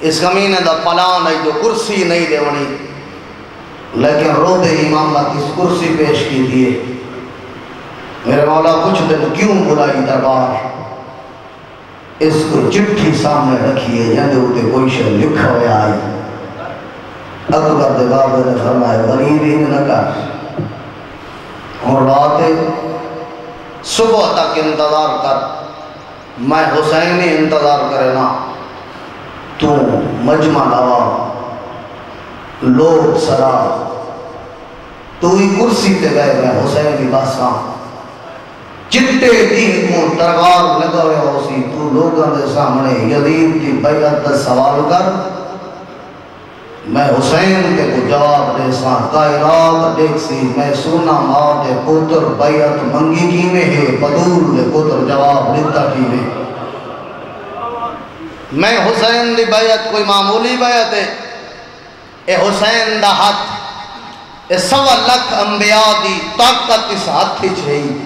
اس کمینے دا پلان ہے جو کرسی نہیں دے ونی۔ لیکن رو دے امام اس کرسی پیش کی دیئے۔ میرے مولا کچھ دن کیوں بلائی دربار؟ اس کو چٹھی سامنے رکھیے یعنی جندے ہوتے کوئی شے لکھا ہویا آئی اکبر دے بابے نے فرمائے، غریب ہی نہ کر۔ اور رات صبح تک انتظار کر۔ میں حسین ہی انتظار کرے نا، تو مجمع لوا لوگ سرا۔ تو ہی کرسی تے گئے، میں حسین بھی باساں چٹے دین کو ترغار لگا ہویا ہو سی، تو لوگاں دے سامنے یزید کی بیعت دا سوال کر۔ میں حسین کے کو جواب دے ساں۔ کائرات دیکھ سی، میں سونا ماں دے پوتر بیعت منگی کی میں ہے؟ بدور دے پوتر جواب دیتا کی میں میں حسین دی بیعت کوئی معمولی بیعت ہے؟ اے حسین دا ہاتھ۔ اے سوا لکھ انبیاء دی طاقت اس ہاتھ ہی چھئی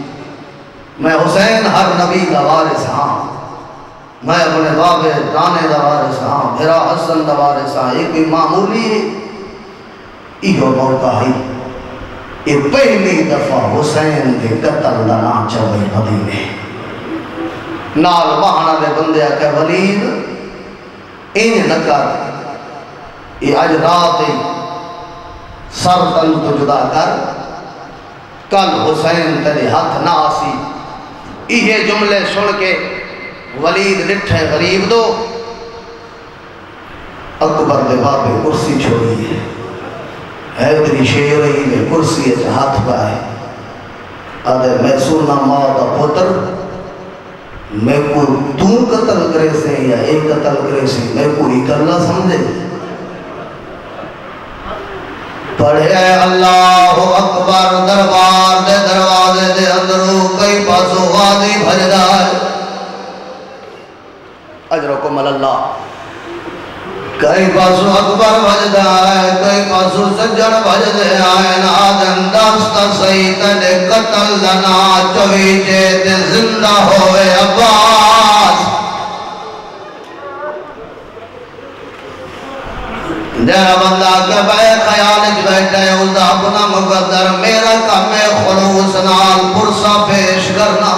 میں حسین ہر نبی کا وارث ہاں۔ میں اپنے باب دانے دوارے سا ہاں بھیرا حسن دوارے سا ہاں۔ ایک بھی معمولی ہے؟ ایہو موقع ہے۔ یہ پہلی دفعہ حسین دے قتل دنا چوئے مدینے۔ نال بہانا دے بندے کہ ولید این نہ کر۔ یہ اج رات سر تن تو جدا کر۔ کل حسین تیرے ہاتھ نہ آسی۔ یہ جملے سن کے ولید لٹھے غریب دو۔ اکبر دے بابے کرسی چھوڑی ہے۔ حیدری شیرہی نے کرسی اچھا ہاتھ پائے۔ آدھے میں سننا ماں دا پتر، میں کو تو قتل کرے سے یا ایک قتل کرے سے میں کو ہی کرنا سمجھے۔ پڑھے اللہ اکبر دربار دے دروازے دے اندرو کئی پاسو غازی بھجدہ ہے اجرکم اللہ۔ کئی پاسو اکبر بھجدہ ہے کئی پاسو سجن بھجدے آئے۔ آدم داستا سیتن قتل لنا چوی جیت زندہ ہوئے عباس جیرا بندہ کہ بے خیال اچ بیٹھے اس دا اپنا مقدر میرا کم خلوص نال پرسا پیش کرنا۔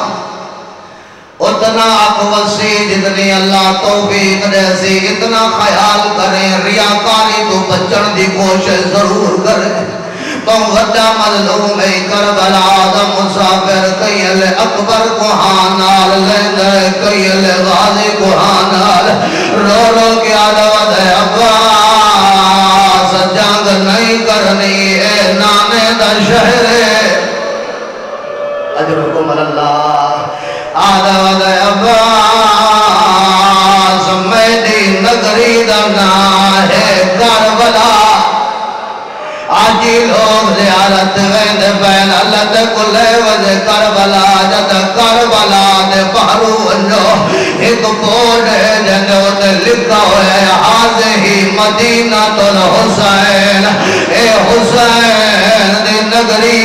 اتنا اقوسی جتنی اللہ توفیق دے سی، اتنا خیال کریں، ریاکاری تو بچن دی کوشش ضرور کریں۔ تو وجہ مظلوم ای کربلا دا مسافر کئیل اکبر کو حانال لیندے کئیل غازی کو حانال رو رو کیا دوت ہے عباس نہیں کرنی، اے نانے دا شہر اجرکم اللہ آدھا عباس میدی نگری دنا ہے، کربلا۔ آجی لوگ زیارت ویند بین، اللہ دے کلے وجہ کربلا جد کربلا دے پہرو انجو، ایک بورڈ ہے جنو تے لکھا ہوئے آج ہی مدینہ تو حسین اے حسین دی نگری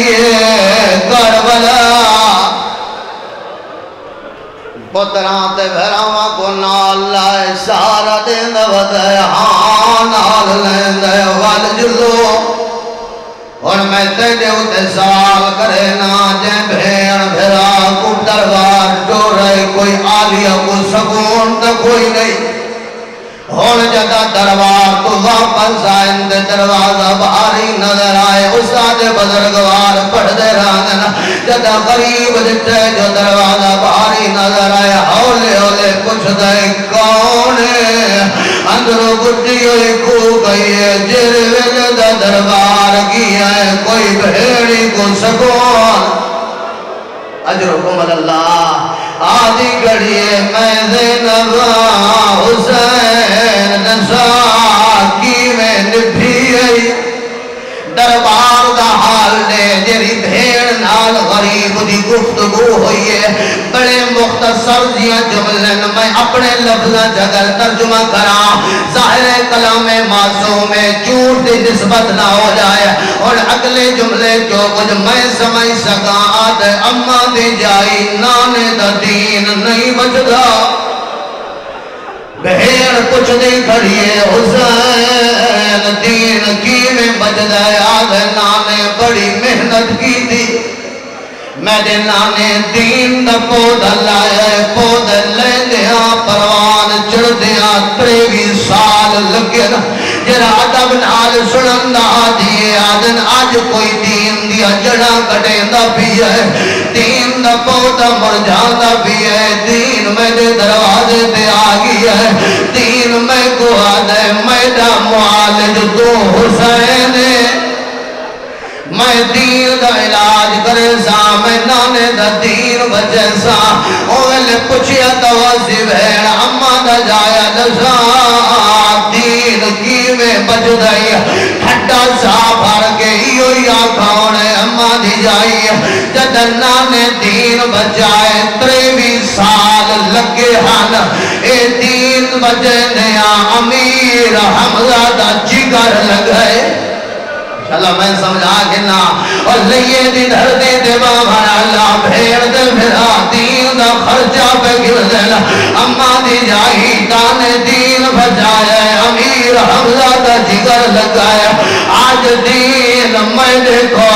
کربلا پتران تے بھراواں کو نال لائے، سارا دین ودے ہاں نال لیندے ول جلو اور میں تیجے اتے سال کرے نا جے بھیڑ بھرا کو دربار جو رہے، کوئی آلیا کو سکون تو کوئی نہیں۔ اور جدا دربار تو واپس آئند دروازہ بھاری نظر آئے۔ استاد بزرگوار پڑھ دے رانن جدا قریب جتے جو دروازہ بھاری نظر آئے۔ ہولے ہولے کچھ دے کون اندرو گٹی ہوئی کو گئی ہے۔ جر وجد دربار کیا ہے، کوئی بھیڑی کو سکون۔ اجرکم اللہ۔ آدھی گھڑیے میں زینب حسین نسا کی میں نبھی آئی۔ دربار دا حال نے جری بھیڑ نال غریب دی گفتگو ہوئی ہے۔ بڑے مختصر جیاں جملن میں اپنے لفظہ جگر ترجمہ کرا۔ ظاہر کلام معصوم میں جھوٹ دی نسبت نہ ہو جائے۔ اور اگلے جملے جو کچھ میں سمجھ سکا آد اما دی جائی نانے دا دین نہیں بچدا بہیر کچھ نہیں کھڑیے حسین دین کی میں بجدہ یاد نانے بڑی محنت کی تھی میرے نانے دین دا پودا لائے پودا لے دیا، پروان چڑھ دیا، تریوی سال لگے جرا عدب نال سنن دا دیئے آدن آج کوئی دین دیا جڑا کٹے دا بھی ہے۔ دین کا پودا مرجان دا بھی ہے۔ دین میرے دروازے تے آگی ہے۔ دین میں کو ہے۔ میرا معالج تو حسین میں دین دا علاج کرے سا۔ میں نانے دا دین بچے سا۔ اوہلے پچھیا تو توازی بھیڑ اما دا جایا دسا دین کی میں بچ دائی ٹھٹا سا بھر کے ایو یا کھونے اما دی جائی۔ جد نانے دین بچائے تریوی سال لگے ہن۔ اے دین بچے نیا امیر حمزہ دا جگر لگئے اللہ میں سمجھا گنا اور لئیے دی دھرتے دے بابا والا بھیڑ دے بھرا، دین دا خرچہ پہ گر دینا اما دی جائی تانے دین بجایا امیر حمزہ دا جگر لگایا آج دین میں دیکھو،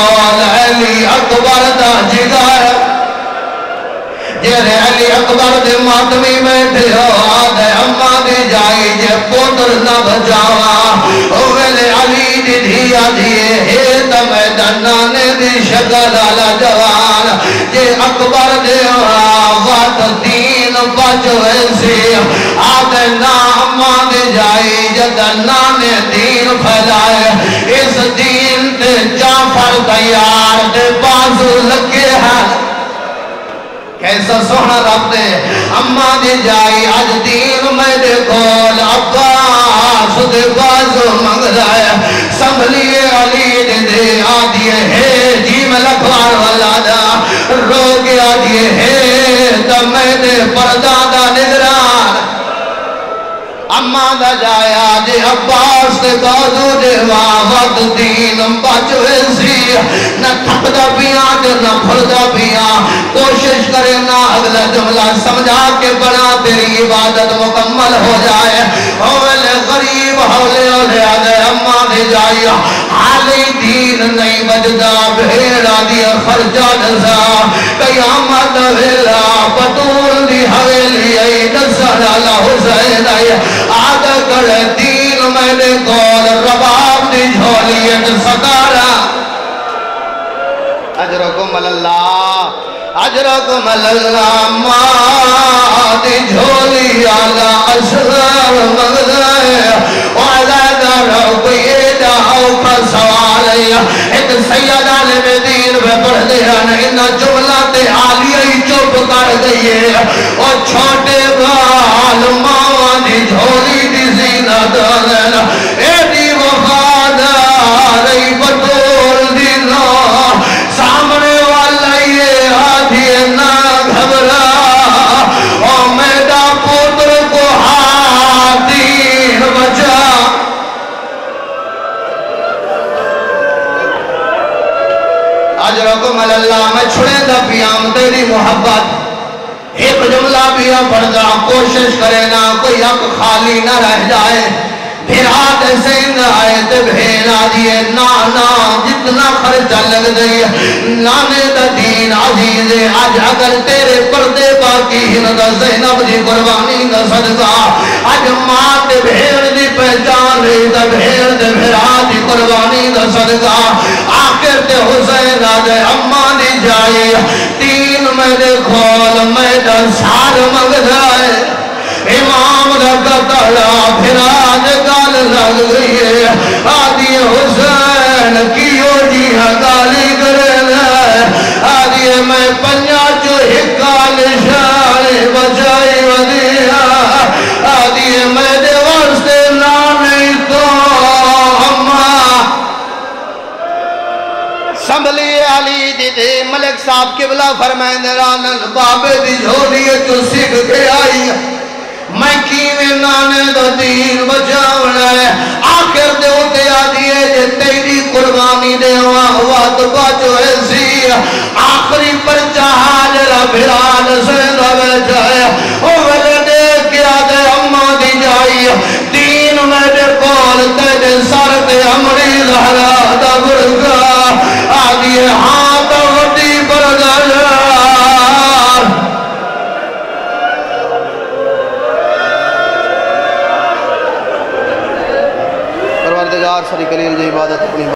علی اکبر دا جگر۔ جیرے علی اکبر دے ماتمی بیٹھے ہو آدھے اممہ دی جائی جے پوتر نہ بچاوا۔ اوہلے دھیا دیئے ہے تمہیں دنانے دی شکل علا جوان جے اکبر دے آوات دین بچوے سی آدھے نا اممہ دی جائی جے دین پھیلائے اس دین تے جعفر تیار تے بازو لگے ہیں کیسا سونا رب نے اما دی جائی، آج دین میں دے کول عباس دے باز منگ جائے سنبھلیے علی دے دے آدھیے ہے جی میں لکھوار والا دا۔ رو گیا دیے ہے تب میں دے پردادہ نگران اما دا جایا جے عباس دے بازو جے وقت دین بچوے سی۔ نہ تھپ دا پیا دے نہ پھر دا پیا۔ کوشش کرے نہ اگلا جملہ سمجھا کے بنا، تیری عبادت مکمل ہو جائے۔ اوہ غریب حولے اولے آدھے اما دے جایا حالی دین نہیں بجدا بھیڑا دیا خرچہ نزا قیامت ویلا پتول دی حویلی ای نزر اللہ حسین آئی آدھا کر دین میں نے کول رباب دی جھولیت سکارا اجرکم اللہ اجرکم اللہ دی جھولی آلا اشغر مغزائے وعلا در کوئی جاؤ کا سوال ہے ایک سید عالم میں پڑھ دیا نہیں نہ جملہ ہی چوپ کر گئی ہے اور چھوٹے بال ماں دی جھولی دی زینت دینا اے دی وفادار، ای بطول خرچہ نانے دا دین عزیز آج اگر تیرے پردے باقی ہندا زینب دی قربانی دا صدقہ، آج ماں تے بھیڑ دی پہچان رہی دا بھیڑ دے بھیڑا دی قربانی دا صدقہ۔ آخر تے حسین آجے اممہ دی جائے۔ تین میں دے کھول میں دا سار مگ جائے امام کا تڑا پھر آج گال لگ گئی ہے۔ آدھی حسین کیو جی گالی کرے آدھی میں پنجا جو ہکال شان بچائی ودیا آدھی میں دے واسطے نامی تو اماں سنبھلی علی دی دے ملک صاحب قبلہ فرمائیں رانن بابے دی جھولی تو سکھ کے آئی۔ میں کیویں نانے دا دین بچاونا ہے؟ آخر دے ہوتے آدھیے جے تیری قربانی نے ہوا باجو ایسی آخری پر جہاز را بھران میں جائے۔ او ولدے کیا دے امہ دی جائی۔ دین میں دے بول دے سر امری زہرہ دا برگا آدھی ہاتھ وٹی برگا پروردگار، سری کلیل جی عبادت۔